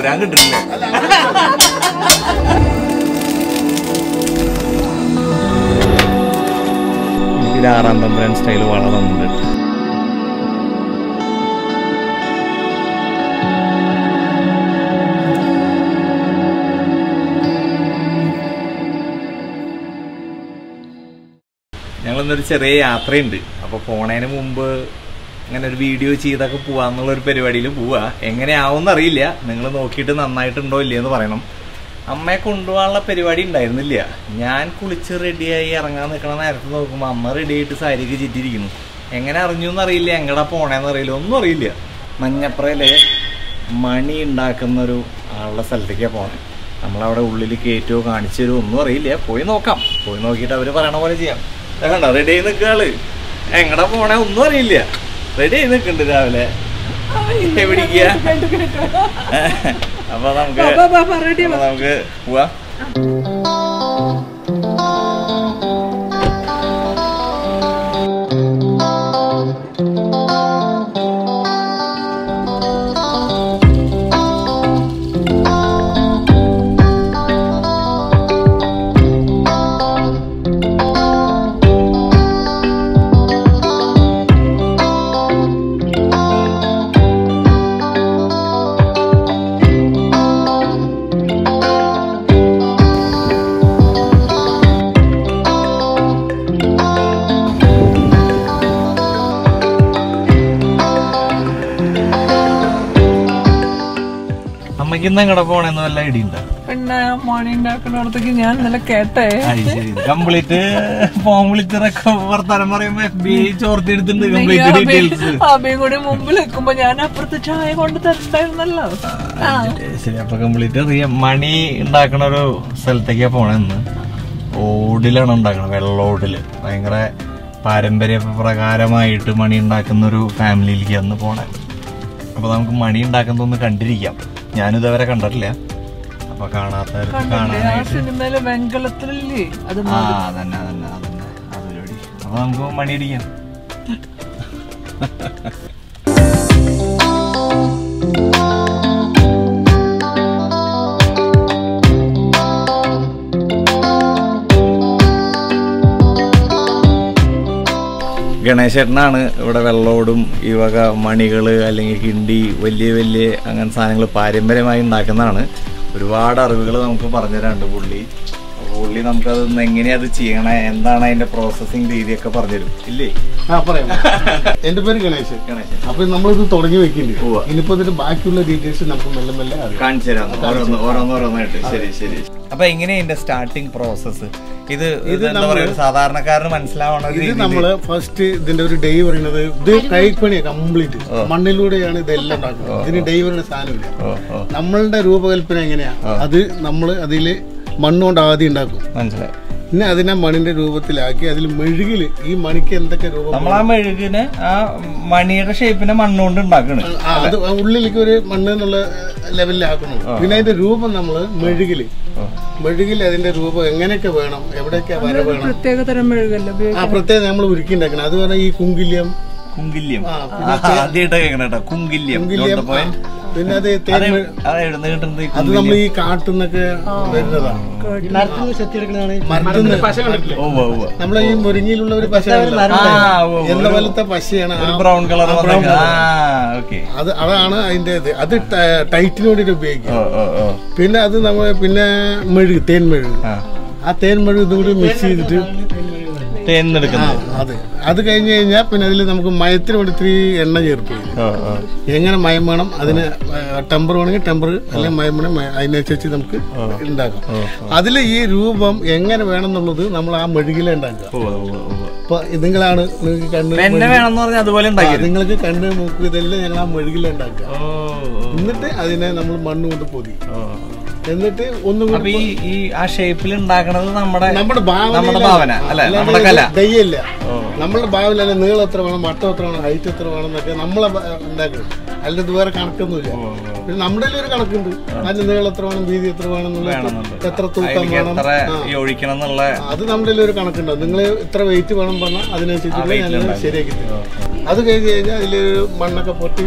ഊരാൻ കിട്ടില്ല എനിക്ക് ആറാം തമ്പുരാൻ സ്റ്റൈൽ വളർന്നുണ്ട് തന്നിട്ടുണ്ട്. ഞങ്ങളിന്നൊരു ചെറിയ യാത്രയുണ്ട്. അപ്പോൾ പോണേന് മുമ്പ് അങ്ങനെ ഒരു വീഡിയോ ചെയ്തൊക്കെ പോവാന്നുള്ള ഒരു പരിപാടിയിൽ പോവാ. എങ്ങനെയാവും അറിയില്ല. നിങ്ങൾ നോക്കിയിട്ട് നന്നായിട്ടുണ്ടോ ഇല്ലയെന്ന് പറയണം. അമ്മയെ കൊണ്ടുപോകാനുള്ള പരിപാടി ഉണ്ടായിരുന്നില്ല. ഞാൻ കുളിച്ച് റെഡിയായി ഇറങ്ങാൻ നിൽക്കണ നേരത്ത് നോക്കുമ്പോൾ അമ്മ റെഡി ആയിട്ട് സാരിയൊക്കെ ചുറ്റിരിക്കുന്നു എങ്ങനെ അറിഞ്ഞു എന്നറിയില്ല എങ്ങടാ പോണേന്ന് അറിയില്ല. ഒന്നും അറിയില്ല. മഞ്ഞപ്പുറയിലെ മണി ഉണ്ടാക്കുന്ന ഒരു ആളുടെ സ്ഥലത്തേക്കാണ് പോണേ. നമ്മളവിടെ ഉള്ളിൽ കയറ്റുമോ കാണിച്ചു തരുമോ ഒന്നും അറിയില്ല. പോയി നോക്കാം. പോയി നോക്കിയിട്ട് അവർ പറയണ പോലെ ചെയ്യാം. കണ്ട? റെഡി ആയി നിൽക്കുക എങ്ങടാ പോണേ? ഒന്നും അറിയില്ല. റെഡി ആയി നിൽക്കുന്നുണ്ട് രാവിലെ. അപ്പൊ നമുക്ക് നമുക്ക് പോവാ. അമ്മയ്ക്ക് ഇന്ന് എങ്ങടെ പോണേന്ന് വല്ല ഐഡിയ ഉണ്ട് പിന്നെ മണി ഉണ്ടാക്കുന്നിടത്തേക്ക് ഞാൻ നല്ല കേട്ടേ. കംപ്ലീറ്റ് ഫോം വിളിച്ചിറക്ക വർത്താനം പറയുമ്പോ എഫ് ബി ഐ ചോർത്തിയെടുത്തിട്ടുണ്ട് കംപ്ലീറ്റ് ഡീറ്റെയിൽസ് അബിയും കൂടി മുമ്പിൽ നിൽക്കുമ്പോ ഞാൻ അപ്പുറത്ത് ചായ കൊണ്ട് തരണ്ടായിരുന്നല്ലോ. ശരി. അപ്പൊ കംപ്ലീറ്റ് അറിയാം മണി ഉണ്ടാക്കണ ഒരു സ്ഥലത്തേക്കാ പോണെന്ന് ഓടിലാണ് ഉണ്ടാക്കണത് വെള്ളോടിൽ ഭയങ്കര പാരമ്പര്യ പ്രകാരമായിട്ട് മണി ഉണ്ടാക്കുന്ന ഒരു ഫാമിലിയിലേക്ക് അന്ന് പോണേ. അപ്പൊ നമുക്ക് മണി ഉണ്ടാക്കുന്നതൊന്ന് കണ്ടിരിക്കാം. ഞാനിതുവരെ കണ്ടിട്ടില്ല. അപ്പൊ കാണാത്തവർക്ക് കാണാനായിട്ട്. സിനിമയിലെ വെങ്കലത്തിലല്ലേ? അത് ആ അതന്നെ അതന്നെ അതന്നെ. അത് പരിപാടി അപ്പൊ നമുക്ക് മണി ഗണേശേട്ടനാണ് ഇവിടെ വെള്ളോടും ഈ വക മണികൾ അല്ലെങ്കിൽ കിണ്ടി വലിയ വലിയ അങ്ങനെ സാധനങ്ങൾ പാരമ്പര്യമായി ഉണ്ടാക്കുന്നതാണ്. ഒരുപാട് അറിവുകൾ നമുക്ക് പറഞ്ഞുതരാണ്ട് പുള്ളി. പുള്ളി നമുക്കത് എങ്ങനെയാണ് അത് ചെയ്യണേ? എന്താണ് അതിന്റെ പ്രോസസ്സിങ് രീതിയൊക്കെ പറഞ്ഞുതരും. ഇല്ലേ? പറയാം. എന്റെ പേര് ഗണേശൻ. ഗണേശൻ. അപ്പൊ നമ്മളിത് തുടങ്ങി വെക്കില്ലേ. ഇനിപ്പോ ഇനിയിപ്പോ ഇതിന്റെ ബാക്കിയുള്ള ഡീറ്റെയിൽസ് നമുക്ക് മെല്ലെ മെല്ലെ കാണിച്ചു തരാം. ഓരോന്ന് ഓരോന്ന് ശരി ശരി. അപ്പൊ എങ്ങനെയാ ഇതിന്റെ സ്റ്റാർട്ടിങ് പ്രോസസ്സ് ഇത് ഇത് സാധാരണക്കാരന് മനസ്സിലാവണ ഒരു ഇത് നമ്മൾ ഫസ്റ്റ് ഇതിന്റെ ഒരു ഡേ പറയുന്നത് ഇത് കൈപ്പണിയാ കംപ്ലീറ്റ് മണ്ണിലൂടെയാണ് ഇതെല്ലാം ഉണ്ടാക്കുന്നത്. ഇതിന് ഡേ പറയുന്ന സാധനമില്ല. നമ്മളുടെ രൂപകല്പന എങ്ങനെയാ? അത് നമ്മൾ അതിൽ മണ്ണുകൊണ്ട് ആദ്യം ഉണ്ടാക്കും. മനസ്സിലായി. പിന്നെ അതിനെ മണിന്റെ രൂപത്തിലാക്കി അതിൽ മെഴുകിൽ ഈ മണിക്ക് എന്തൊക്കെ രൂപം നമ്മൾ ആ മെഴുകിന് ആ മണിയുടെ ഷേപ്പിനെ മണ്ണുകൊണ്ട് ഉണ്ടാക്കണം. അത് ഉള്ളിലേക്ക് ഒരു മണ്ണ് എന്നുള്ള ലെവലിലാക്കണം പിന്നെ അതിന്റെ രൂപം നമ്മൾ മെഴുകിൽ മെഴുകിൽ അതിന്റെ രൂപം എങ്ങനെയൊക്കെ വേണം? എവിടെയൊക്കെ വര വേണം? പ്രത്യേക തരം മെഴുകല്ല ആ പ്രത്യേകം നമ്മൾ ഉരുക്കി ഉണ്ടാക്കണം അത് പറഞ്ഞാൽ ഈ കുങ്കില്യം. കുങ്കില്യം. ആ, ആദ്യമായിട്ട് കേൾക്കണ കേട്ടോ കുങ്കില്യം. കുങ്കില്യം പിന്നെ അത് അത് നമ്മൾ ഈ കാട്ടുന്നൊക്കെ വരുന്നതാണ്. നമ്മളെ ഈ മുരിങ്ങിയിലുള്ള ഒരു പശ. എന്ന പോലത്തെ പശയാണ് ആ- ബ്രൗൺ കളർ ആ, ആ ഓക്കെ. അത് അതാണ് അതിന്റെ ഇത്. അത് ടൈറ്റിന് വേണ്ടിട്ട് ഉപയോഗിക്കും പിന്നെ അത് നമ്മൾ പിന്നെ മെഴുക് തേൻ മെഴുക്. ആ. തേൻമെഴുക് തേൻ മെഴുക് ഇതും കൂടി മിക്സ് ചെയ്തിട്ട് അതെ. അത് കഴിഞ്ഞ് കഴിഞ്ഞാൽ പിന്നെ അതിൽ നമുക്ക് മയത്തിന് ഇത്തിരി എണ്ണ ഓ എങ്ങനെ മയം വേണം അതിന് ടെമ്പർ വേണമെങ്കിൽ ടെമ്പർ അല്ലെങ്കിൽ മയം വേണമെങ്കിൽ. അതിനനുസരിച്ച് നമുക്ക് ഉണ്ടാക്കാം. അതിൽ ഈ രൂപം എങ്ങനെ വേണം എന്നുള്ളത് നമ്മൾ ആ മെഴുകിലെ ഉണ്ടാക്കുക. അപ്പൊ നിങ്ങളാണ് നിങ്ങൾക്ക് കണ്ണ് അതുപോലെ നിങ്ങൾക്ക് കണ്ണ് മൂക്ക് ഇതെല്ലാം ഞങ്ങൾ ആ മെഴുകിലെ ഉണ്ടാക്കുക. എന്നിട്ട് അതിനെ നമ്മൾ മണ്ണ് കൊണ്ട് പൊതി. എന്നിട്ട് ഒന്നും കൂടി ഈ ഈ ആ ഷേപ്പിൽ ഉണ്ടാക്കണത് നമ്മുടെ നമ്മുടെ ഭാവന നമ്മുടെ ഭാവന അല്ലെ? നമ്മുടെ കല. ദയ്യല്ല. നമ്മുടെ ഭാവന അല്ല നീളം എത്ര വേണം വട്ടം എത്ര വേണം ഹൈറ്റ് എത്ര വേണം എന്നൊക്കെ നമ്മളെ ഉണ്ടാക്കും അല്ലാതെ വേറെ കണക്കൊന്നുമില്ല. പിന്നെ നമ്മുടെ ഒരു കണക്കുണ്ട്. അതിന്റെ നീളം എത്ര വേണം വീതി എത്ര വേണം എന്നുള്ള എത്ര തൂക്കം വേണം. അത് നമ്മുടെ ഒരു കണക്കുണ്ടാവും നിങ്ങൾ എത്ര വെയിറ്റ് വേണം പറഞ്ഞാൽ അതിനനുസരിച്ചിട്ട് ഞാൻ ശരിയാക്കി തരും. അത് കഴിഞ്ഞ് കഴിഞ്ഞാൽ അതിലൊരു മണ്ണൊക്കെ പൊട്ടി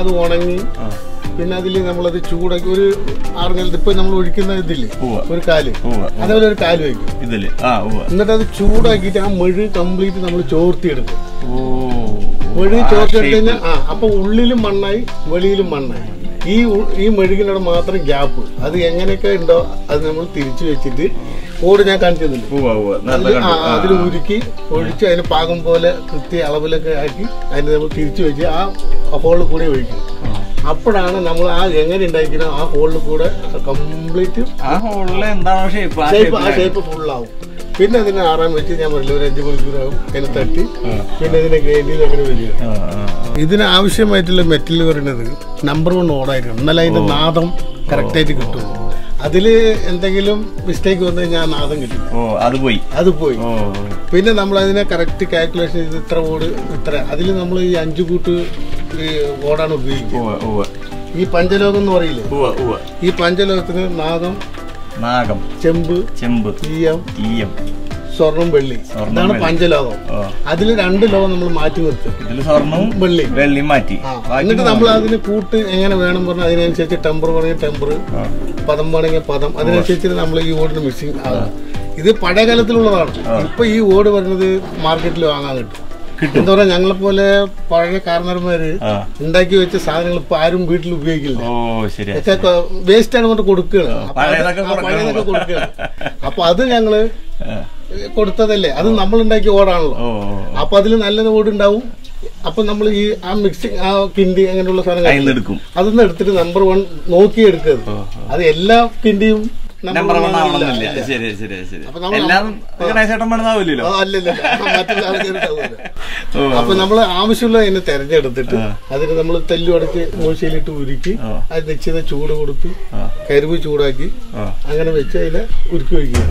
അത് ഉണങ്ങി. പിന്നെ അതിൽ നമ്മളത് ചൂടാക്കി ഒരു ആറുകാലത്ത് ഇപ്പൊ നമ്മൾ ഒഴിക്കുന്ന ഇതില്ലേ ഒരു കാൽ. അതേപോലെ ഒരു കാൽ വയ്ക്കും. ഇതിൽ. എന്നിട്ട് അത് ചൂടാക്കിയിട്ട് ആ മെഴു കംപ്ലീറ്റ് നമ്മൾ ചോർത്തിയെടുക്കും. മെഴു ചോർത്തിയെടുത്ത് കഴിഞ്ഞാൽ ആ അപ്പൊ ഉള്ളിലും മണ്ണായി വെളിയിലും മണ്ണായി. ഈ ഈ മെഴുകിനോട് മാത്രം ഗ്യാപ്പ് അത് എങ്ങനെയൊക്കെ ഉണ്ടോ അത് നമ്മൾ തിരിച്ചു വെച്ചിട്ട് ഓട് ഞാൻ കാണിച്ചു തന്നില്ലേ ഉവ്വ ഉവ്വ. നല്ല അതിൽ ആ, കണ്ടു. ആ, അതിൽ. ഉരുക്കി ഒഴിച്ച് അതിന് പാകം പോലെ കൃത്യ അളവിലൊക്കെ ആക്കി അതിന് നമ്മൾ തിരിച്ചു വെച്ച് ആ ഹോളിൽ കൂടി ഒഴിക്കും. അപ്പോഴാണ് നമ്മൾ ആ എങ്ങനെ ഉണ്ടാക്കിയത്? ആ ഹോളിൽ കൂടെ കംപ്ലീറ്റ് ആ ഹോളിൽ എന്താണോ ഷേപ്പ് ആ ഷേപ്പ് ഫുള്ളാവും പിന്നെ അതിനെ ആറാൻ വെച്ച് ഞാൻ പറഞ്ഞില്ല ഒരു അഞ്ച് മണിക്കൂറാവും അതിനെ തട്ടി. പിന്നെ ഇതിനെ ഗ്രൈൻഡിൽ അങ്ങനെ വരിക ഇതിനാവശ്യമായിട്ടുള്ള. ഇതിന് ആവശ്യമായിട്ടുള്ള മെറ്റൽ പറയുന്നത് നമ്പർ വൺ ഓടായിരിക്കണം എന്നാലും അതിന്റെ നാദം കറക്റ്റായിട്ട് കിട്ടും അതിൽ എന്തെങ്കിലും മിസ്റ്റേക്ക് വന്നു കഴിഞ്ഞാൽ നാദം കിട്ടും. അത് പോയി. അത് പോയി. പിന്നെ നമ്മൾ അതിനെ കറക്റ്റ് കാൽക്കുലേഷൻ ചെയ്ത് ഇത്ര ഓട് ഇത്ര. അതിൽ നമ്മൾ ഈ അഞ്ചു കൂട്ട് ഓടാണ് ഉവ്വ ഈ പഞ്ചലോകം എന്ന് പറയില്ലേ? ഈ പഞ്ചലോകത്തിന് നാഗം നാഗം. ചെമ്പ് ചെമ്പ്. ഈയം ഈയം. സ്വർണം വെള്ളി. ഇതാണ് വെള്ളി. പഞ്ചലോകം. അതിൽ രണ്ട് ലോകം നമ്മൾ മാറ്റി നിർത്തും. സ്വർണവും വെള്ളി. വെള്ളിയും മാറ്റി. എന്നിട്ട് നമ്മൾ അതിന് കൂട്ട് എങ്ങനെ വേണം പറഞ്ഞാൽ അതിനനുസരിച്ച് ടെമ്പർ വേണമെങ്കിൽ ടെമ്പർ. പദം വേണമെങ്കിൽ പദം. അതിനനുസരിച്ച് നമ്മൾ ഈ ഓടിന് മിക്സിങ് ആകും. ഇത് പഴയ കാലത്തിലുള്ളതാണ് ഇപ്പൊ ഈ ഓട് വരുന്നത് മാർക്കറ്റിൽ വാങ്ങാൻ കിട്ടും. എന്താ പറയാ ഞങ്ങളെ പോലെ പഴയ കാരണന്മാര് ഉണ്ടാക്കി വെച്ച സാധനങ്ങൾ ഇപ്പൊ ആരും വീട്ടിൽ ഉപയോഗിക്കില്ല. വേസ്റ്റ് ആണ് കൊണ്ട് കൊടുക്കുകയാണ് അപ്പൊ അത് പഴയതൊക്കെ. കൊടുക്കുകയാണ് അപ്പൊ അത് ഞങ്ങൾ കൊടുത്തതല്ലേ? അത് നമ്മൾ ഉണ്ടാക്കിയ ഓടാണല്ലോ. അപ്പൊ അതിൽ നല്ലൊരു ഓട് ഉണ്ടാവും അപ്പൊ നമ്മൾ ഈ ആ മിക്സിങ് ആ കിണ്ടി അങ്ങനെയുള്ള സാധനങ്ങൾ അതൊന്ന് എടുത്തിട്ട് നമ്പർ വൺ നോക്കി എടുക്കരുത് അത് എല്ലാ കിണ്ടിയും നമ്പർ വൺ ആവണമെന്നില്ല. ശരി ശരി ശരി. അപ്പൊ ഗണേശേട്ടൻ പണിതാവില്ലല്ലോ അല്ലല്ല മറ്റുള്ള നമ്മൾ ആവശ്യമുള്ള അതിനെ തെരഞ്ഞെടുത്തിട്ട് അതിന് നമ്മൾ തെല്ലു അടച്ച് മൂശയിലിട്ട് ഉരുക്കി. അത് നിശ്ചിത ചൂട് കൊടുത്ത് കരിവ് കരുവ് ചൂടാക്കി അങ്ങനെ വെച്ച് അതിനെ ഉരുക്കി വയ്ക്കുക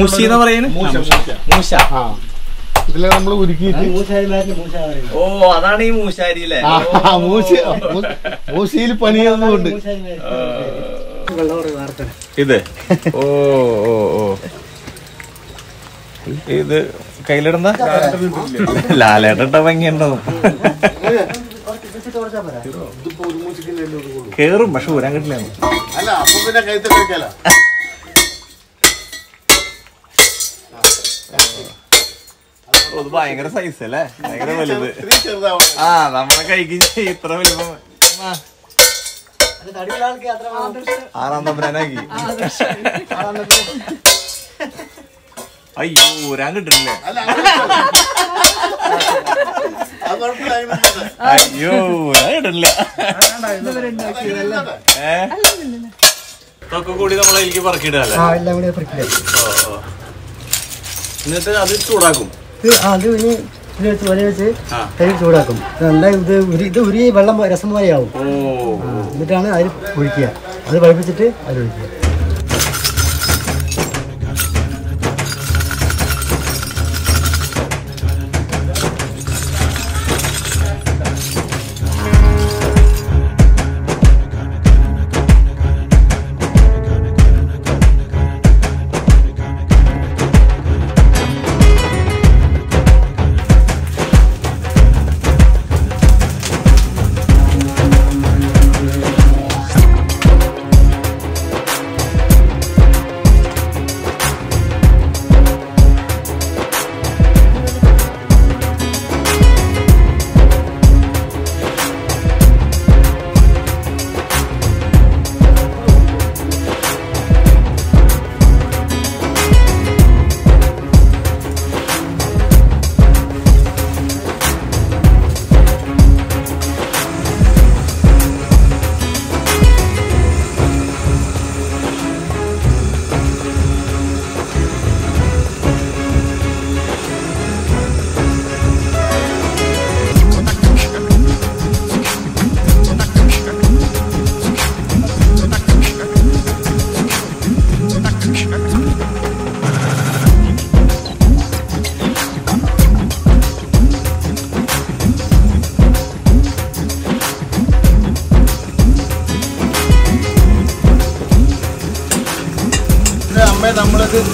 മൂശി എന്ന് പറയുന്നത് മൂശ മൂശ. ഇതിലെ നമ്മൾ ഉരുക്കിയിട്ട്. ഓ അതാണ് ഈ മൂശാരി മൂശയിൽ പണിയൊന്നുമുണ്ട് ഇത്? ഓ ഓ ഓ. ഇത് കയ്യിലിടുന്ന? ലാലേട്ട ഭംഗിയുണ്ടാവും കേറും പക്ഷെ ഊരാൻ കിട്ടില്ല അല്ല അപ്പൊ പിന്നെ കൈത്തിൽ വെക്കാല അത് ഭയങ്കര സൈസ് അല്ലേ? ഭയങ്കര വലുത്. ആ നമ്മുടെ കൈക്ക് ഇത്ര വലുപ്പം ആറാം തമ്പനാക്കി അയ്യോ ഊരാൻ കിട്ടില്ലേ. അയ്യോ ഊരാൻ കിട്ടില്ല തൊക്കെ കൂടി നമ്മളതിലേക്ക് പറക്കിയിടല്ലേ എന്നിട്ട് അത് ചൂടാക്കും. അത് ഇനി ഇതിലെടുത്ത് വല വെച്ച് ആ. ചൂടാക്കും. ഇത് ഉരി ഇത് ഉരി വെള്ളം രസം പോലെയാവും എന്നിട്ടാണ് അതിൽ ഒഴിക്കുക. അത് വഴിപ്പിച്ചിട്ട് അതിൽ ഒഴിക്കുക.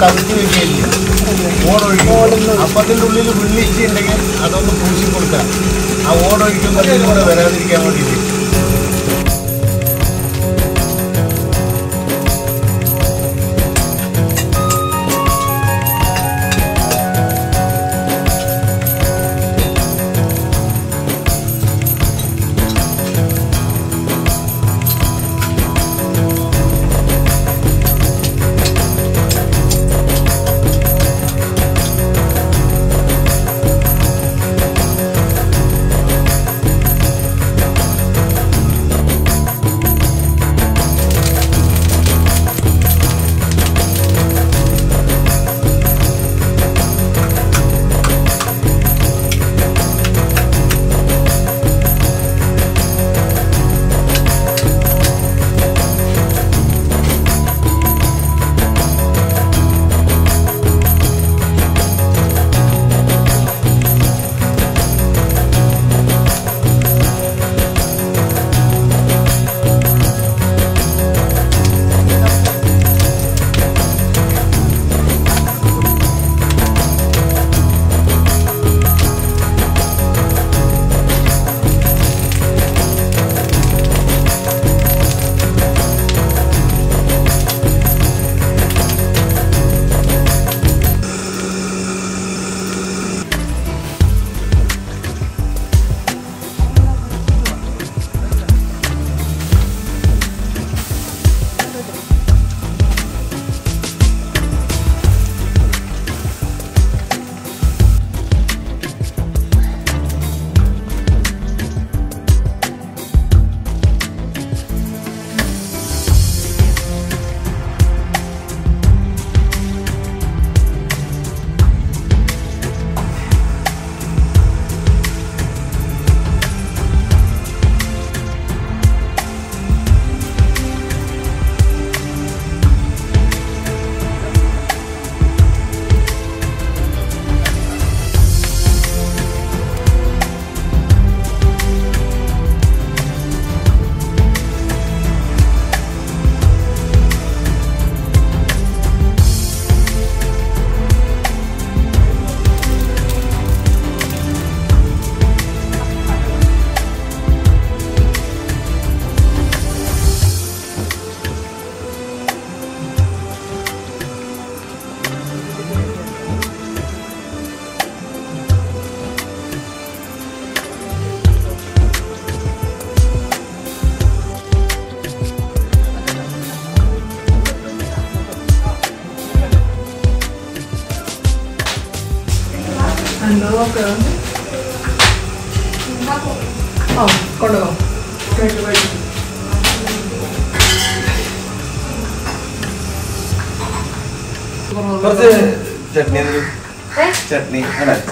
നമുക്ക് വെക്കുകയില്ല ഓടൊഴിക്കും അപ്പം അതിന്റെ ഉള്ളിൽ വിള്ളിച്ചുണ്ടെങ്കിൽ അതൊന്ന് പൂശി കൊടുക്കാം ആ ഓടൊഴിക്കുമ്പോൾ കൂടെ വരാതിരിക്കാൻ വേണ്ടിയിട്ട്.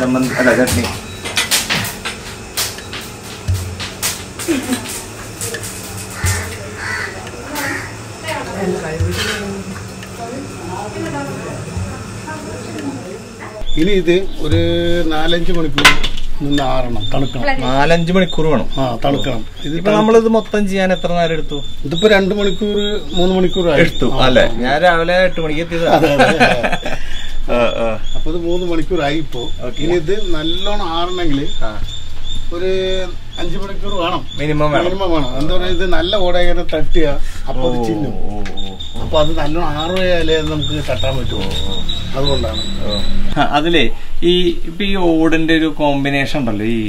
ചമ്മന്തി അല്ല ചട്നി ഇനി ഇത് ഒരു നാലഞ്ച് മണിക്കൂർ നിന്ന് ആറണം തണുക്കണം. നാലഞ്ച് മണിക്കൂർ വേണം. ആ തണുക്കണം. ഇത് ഇപ്പൊ നമ്മളിത് മൊത്തം ചെയ്യാൻ എത്ര നേരം എടുത്തു? ഇതിപ്പോ രണ്ട് മണിക്കൂർ മൂന്ന് മണിക്കൂർ എടുത്തു അല്ലെ? ഞാൻ രാവിലെ എട്ട് മണിക്ക് എത്തിയതാ. അതെ, അതെ. ആ, ആ. അപ്പൊ ഇത് മൂന്ന് മണിക്കൂറായി ഇപ്പോ. ഇനി ഇത് നല്ലോണം ആറണമെങ്കിൽ ഒരു അഞ്ചു മണിക്കൂർ വേണം. മിനിമം വേണം. മിനിമം വേണം. എന്താ പറയുക ഇത് നല്ല ഓടകനെ തട്ടുക അപ്പൊ അത് ചിന്നും അപ്പൊ അത് നല്ലോണം ആറുകയാലേ നമുക്ക് തട്ടാൻ പറ്റുമോ അതുകൊണ്ടാണ്. അതിലേ ഈ ഇപ്പൊ ഈ ഓടിന്റെ ഒരു കോമ്പിനേഷൻ ഉണ്ടല്ലോ ഈ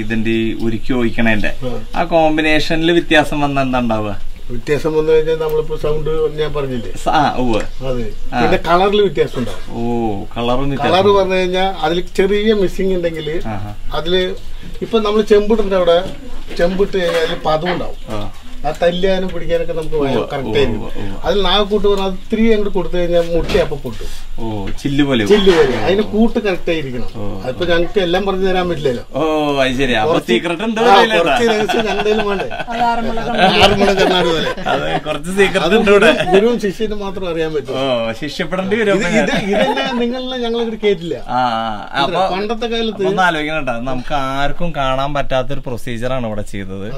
ഇതിന്റെ ഈ ഉരുക്കി ഒഴിക്കണേന്റെ. ആ കോമ്പിനേഷനിൽ വ്യത്യാസം വന്ന എന്താ ഉണ്ടാവുക? വ്യത്യാസം വന്നു കഴിഞ്ഞാൽ നമ്മളിപ്പോ സൗണ്ട് ഞാൻ പറഞ്ഞില്ലേ? അതെ. പിന്നെ കളറിൽ വ്യത്യാസം ഉണ്ടാവും. ഓ കളറും കളർ പറഞ്ഞു കഴിഞ്ഞാൽ അതിൽ ചെറിയ മിസ്സിങ് ഉണ്ടെങ്കിൽ. അതിൽ ഇപ്പൊ നമ്മൾ ചെമ്പിട്ടുണ്ട് അവിടെ ചെമ്പിട്ട് കഴിഞ്ഞാൽ ഉണ്ടാവും ആ. തല്ലാനും പിടിക്കാനൊക്കെ നമുക്ക് കറക്റ്റ് ആയിരിക്കും. അതിൽ നാഗക്കൂട്ട് പറഞ്ഞാൽ അത് ഇത്തിരി അങ്ങോട്ട് കൊടുത്തു കഴിഞ്ഞാൽ മുട്ട അപ്പൊ പൊട്ടും. ഓ ചില്ല് പോലെ ചില്ല് പോലെ അതിന് കൂട്ട് കറക്റ്റ് ആയിരിക്കണം. അതിപ്പോ ഞങ്ങൾക്ക് എല്ലാം പറഞ്ഞു തരാൻ പറ്റില്ലല്ലോ. പോലെ. അതെ കുറച്ച് സീക്രട്ട് ഉണ്ട് ഇവിടെ. ഗുരുവും ശിഷ്യനും മാത്രം അറിയാൻ പറ്റും. ഓ ശിഷ്യപ്പെടേണ്ടി വരും. ഇതെല്ലാം നിങ്ങളെ കേട്ടില്ല പണ്ടത്തെ കാലത്ത് ഒന്ന് ആലോചിക്കണം നമുക്ക് ആർക്കും കാണാൻ പറ്റാത്തൊരു പ്രൊസീജിയറാണ് ഇവിടെ ചെയ്തത്.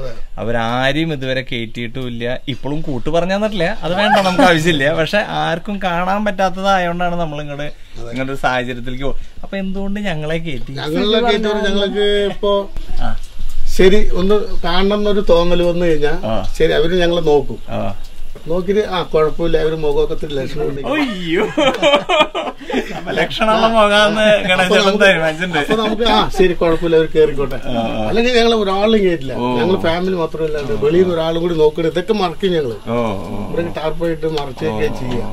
അവരാരും അവരാരെയും ഇതുവരെ കയറ്റിയിട്ടുമില്ല ഇപ്പോഴും കൂട്ട് പറഞ്ഞാൽ തന്നിട്ടില്ല അത് വേണ്ട നമുക്ക് ആവശ്യമില്ല. പക്ഷെ ആർക്കും കാണാൻ പറ്റാത്തതായോണ്ടാണ് നമ്മൾ ഇങ്ങോട്ട് ഇങ്ങനൊരു സാഹചര്യത്തിലേക്ക് പോകും അപ്പൊ എന്തുകൊണ്ട് ഞങ്ങളെ കയറ്റി ഞങ്ങൾക്ക് ഇപ്പോ. ശരി ഒന്ന് കാണണം എന്നൊരു തോന്നൽ വന്നു കഴിഞ്ഞാൽ ശരി അവർ ഞങ്ങളെ നോക്കും. നോക്കിട്ട് ആ കുഴപ്പമില്ല അവർ മുഖമൊക്കെ ഇത്തിരി ലക്ഷണം അയ്യോ. അപ്പൊ ലക്ഷണമുള്ള മുഖാന്ന് അപ്പൊ നമുക്ക് ആ ശരി കുഴപ്പമില്ല അവർ കേറിക്കോട്ടെ. അല്ലെങ്കിൽ ഞങ്ങൾ ഒരാളും കേട്ടില്ല ഞങ്ങൾ ഫാമിലി മാത്രമല്ലാണ്ട് വെളിയിൽ നിന്ന് ഒരാളും കൂടി നോക്കണം ഇതൊക്കെ മറക്കും ഞങ്ങൾ. ഇവിടെ ടാർപ്പായിട്ട് മറച്ചൊക്കെ ചെയ്യാം.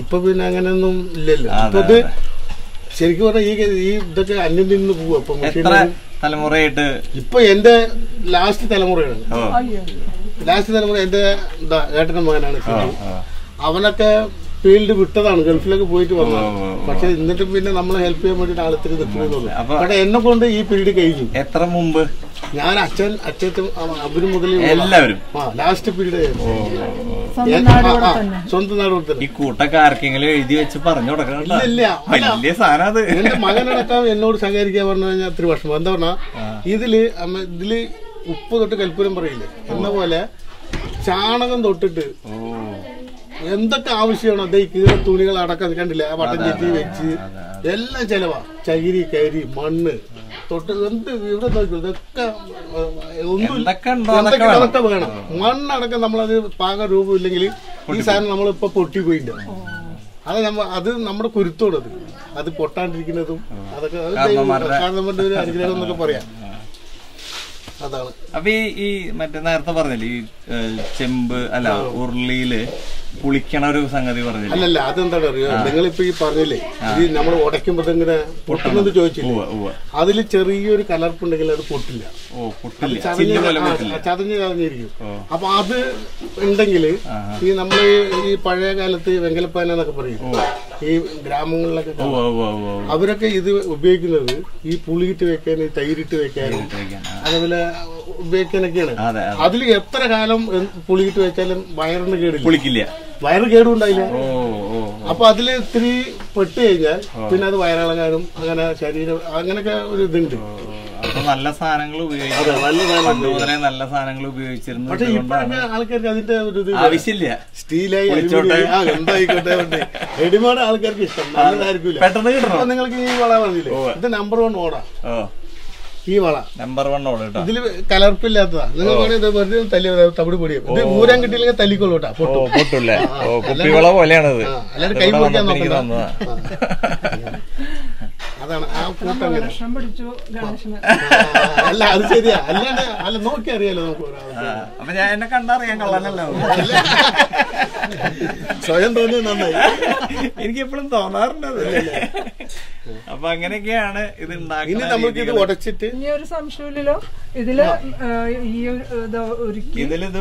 ഇപ്പൊ പിന്നെ അങ്ങനെയൊന്നും ഇല്ലല്ലോ. അപ്പൊ ഇത് ശരിക്കും പറഞ്ഞാൽ ഈ ഈ ഇതൊക്കെ അന്യം നിന്ന് പോവും. അപ്പൊ തലമുറയായിട്ട് ഇപ്പൊ എന്റെ ലാസ്റ്റ് തലമുറയാണ്. ലാസ്റ്റ് തലമുറ എന്റെ എന്താ ഏട്ടന്റെ മകനാണ് അവനൊക്കെ ഫീൽഡ് വിട്ടതാണ് ഗൾഫിലേക്ക് പോയിട്ട് വന്നത്. പക്ഷെ എന്നിട്ട് പിന്നെ നമ്മളെ ഹെൽപ്പ് ചെയ്യാൻ വേണ്ടിട്ട് ആളത്തിരി നിൽക്കുന്നുള്ളൂ. അപ്പൊ- പക്ഷെ എന്നെ കൊണ്ട് ഈ പീരീഡ് കഴിഞ്ഞു. എത്ര മുമ്പ്? ഞാൻ അച്ഛൻ അച്ഛത്തും അവർ മുതൽ എല്ലാവരും? ലാസ്റ്റ് പീരീഡ് സ്വന്തം നാട് ഈ കൂട്ടൊക്കെ ആർക്കെങ്കിലും എഴുതി വെച്ച് പറഞ്ഞു കൊടുക്കണം ഇല്ല, ഇല്ല. വലിയ സാധനം എന്റെ മകനടക്കം എന്നോട് സഹകരിക്കാൻ പറഞ്ഞു കഴിഞ്ഞാൽ അത്ര വർഷം എന്താ പറഞ്ഞാ ഇതിൽ ഇതിൽ ഉപ്പ് തൊട്ട് കൽപ്പൂരം പറയില്ലേ? എന്ന പോലെ ചാണകം തൊട്ടിട്ട് എന്തൊക്കെ ആവശ്യമാണ് അതേ കീറ തുണികൾ അടക്കം കണ്ടില്ല? ആ വട്ടം ചെത്തി വെച്ച് എല്ലാം ചെലവാ. ചകിരി കരി മണ്ണ് തൊട്ട് എന്ത് ഇവിടെ നോക്കൂ ഇതൊക്കെ ഒന്നും എന്തൊക്കെ വേണം. മണ്ണടക്കം നമ്മളത് പാക രൂപം ഇല്ലെങ്കിൽ ഈ സാധനം നമ്മളിപ്പോ പൊട്ടി പോയില്ല അത് നമ്മ അത് നമ്മുടെ കുരുത്തോടത്. അത് പൊട്ടാണ്ടിരിക്കുന്നതും അതൊക്കെ കാരണവന്മാരുടെ ഒരു അനുഗ്രഹം എന്നൊക്കെ പറയാം. അതാണ്. അപ്പൊ ഈ ഈ മറ്റേ നേരത്തെ പറഞ്ഞില്ലേ ഈ ചെമ്പ് അല്ല ഉരുളിയിൽ പുളിക്കണ ഒരു സംഗതി പറഞ്ഞില്ല? അല്ലല്ല അതെന്താണ് അറിയോ നിങ്ങളിപ്പോ ഈ പറഞ്ഞില്ലേ ഇത് നമ്മൾ ഉടയ്ക്കുമ്പോ ഇങ്ങനെ പൊട്ടുന്നത് ചോദിച്ചില്ല? അതിൽ ചെറിയൊരു കലർപ്പുണ്ടെങ്കിൽ അത് പൊട്ടില്ല. ഓ പൊട്ടില്ല. ചതഞ്ഞ് ചതഞ്ഞിരിക്കും. അപ്പൊ അത് ഉണ്ടെങ്കിൽ ഈ നമ്മൾ ഈ പഴയ കാലത്ത് വെങ്കലപ്പാന എന്നൊക്കെ പറയും. ഈ ഗ്രാമങ്ങളിലൊക്കെ. അവരൊക്കെ ഇത് ഉപയോഗിക്കുന്നത് ഈ പുളിയിട്ട് വെക്കാൻ ഈ തൈരിട്ട്. ആ, അതേപോലെ ഉപയോഗിക്കാനൊക്കെയാണ്. അതെ അതെ. അതിൽ എത്ര കാലം പുളിയിട്ട് വെച്ചാലും വയറിന് കേടില്ല? പുളിക്കില്ല. വയറ് കേടുണ്ടായില്ല? അപ്പൊ അതിൽ ഇത്തിരി പെട്ട് കഴിഞ്ഞാൽ പിന്നെ അത് വയറിളകാനും അങ്ങനെ ശരീരം അങ്ങനെയൊക്കെ ഒരു ഇതുണ്ട്. നല്ല സാധനങ്ങൾ ഉപയോഗിച്ചു നല്ല സാധനം നല്ല സാധനങ്ങൾ ഉപയോഗിച്ചിരുന്നു ആൾക്കാർക്ക് അതിന്റെ ഒരു ഇത് ആവശ്യമില്ല. സ്റ്റീലായി എന്തായിക്കോട്ടെ. റെഡിമേഡ് ആൾക്കാർക്ക് ഇഷ്ടം. നല്ലതായിരിക്കില്ല പെട്ടെന്ന് കിട്ടണം? നിങ്ങൾക്ക് ഈ വള പറഞ്ഞില്ലേ ഇത് നമ്പർ വൺ ഓടാ. ഈ വള. നമ്പർ വൺ ഓട ഇതിൽ ഇതിൽ കലർപ്പില്ലാത്തതാ. നിങ്ങൾ വേണേ ഇത് വെറുതെ തല്ലി തവിട് പൊടിയും. ഇത് ഊരാൻ കിട്ടിയില്ലെങ്കിൽ തല്ലിക്കൊള്ളൂട്ടാ. പൊട്ടും. പൊട്ടൂല്ലേ കുപ്പിവള പോലെയാണത്. ആ, കൈ പൊടിക്കാൻ നോക്കണ്ട. അതാണ് ആ കൂട്ടം അല്ല അത് ശരിയാ. അല്ലാണ്ട് അല്ല നോക്കി അറിയാലോ നമുക്ക്. അപ്പൊ ഞാൻ എന്നെ കണ്ടറിയാൻ കള്ളനല്ലോ സ്വയം തോന്നിയത് നന്നായി. എനിക്ക് എപ്പോഴും തോന്നാറുണ്ട്. അപ്പൊ അങ്ങനെയൊക്കെയാണ് ഇത് ഇനി നമുക്ക് ഇത് ഉടച്ചിട്ട് ഇനി ഒരു സംശയമില്ലല്ലോ ഇതിൽ ഈ ഇതിലിത്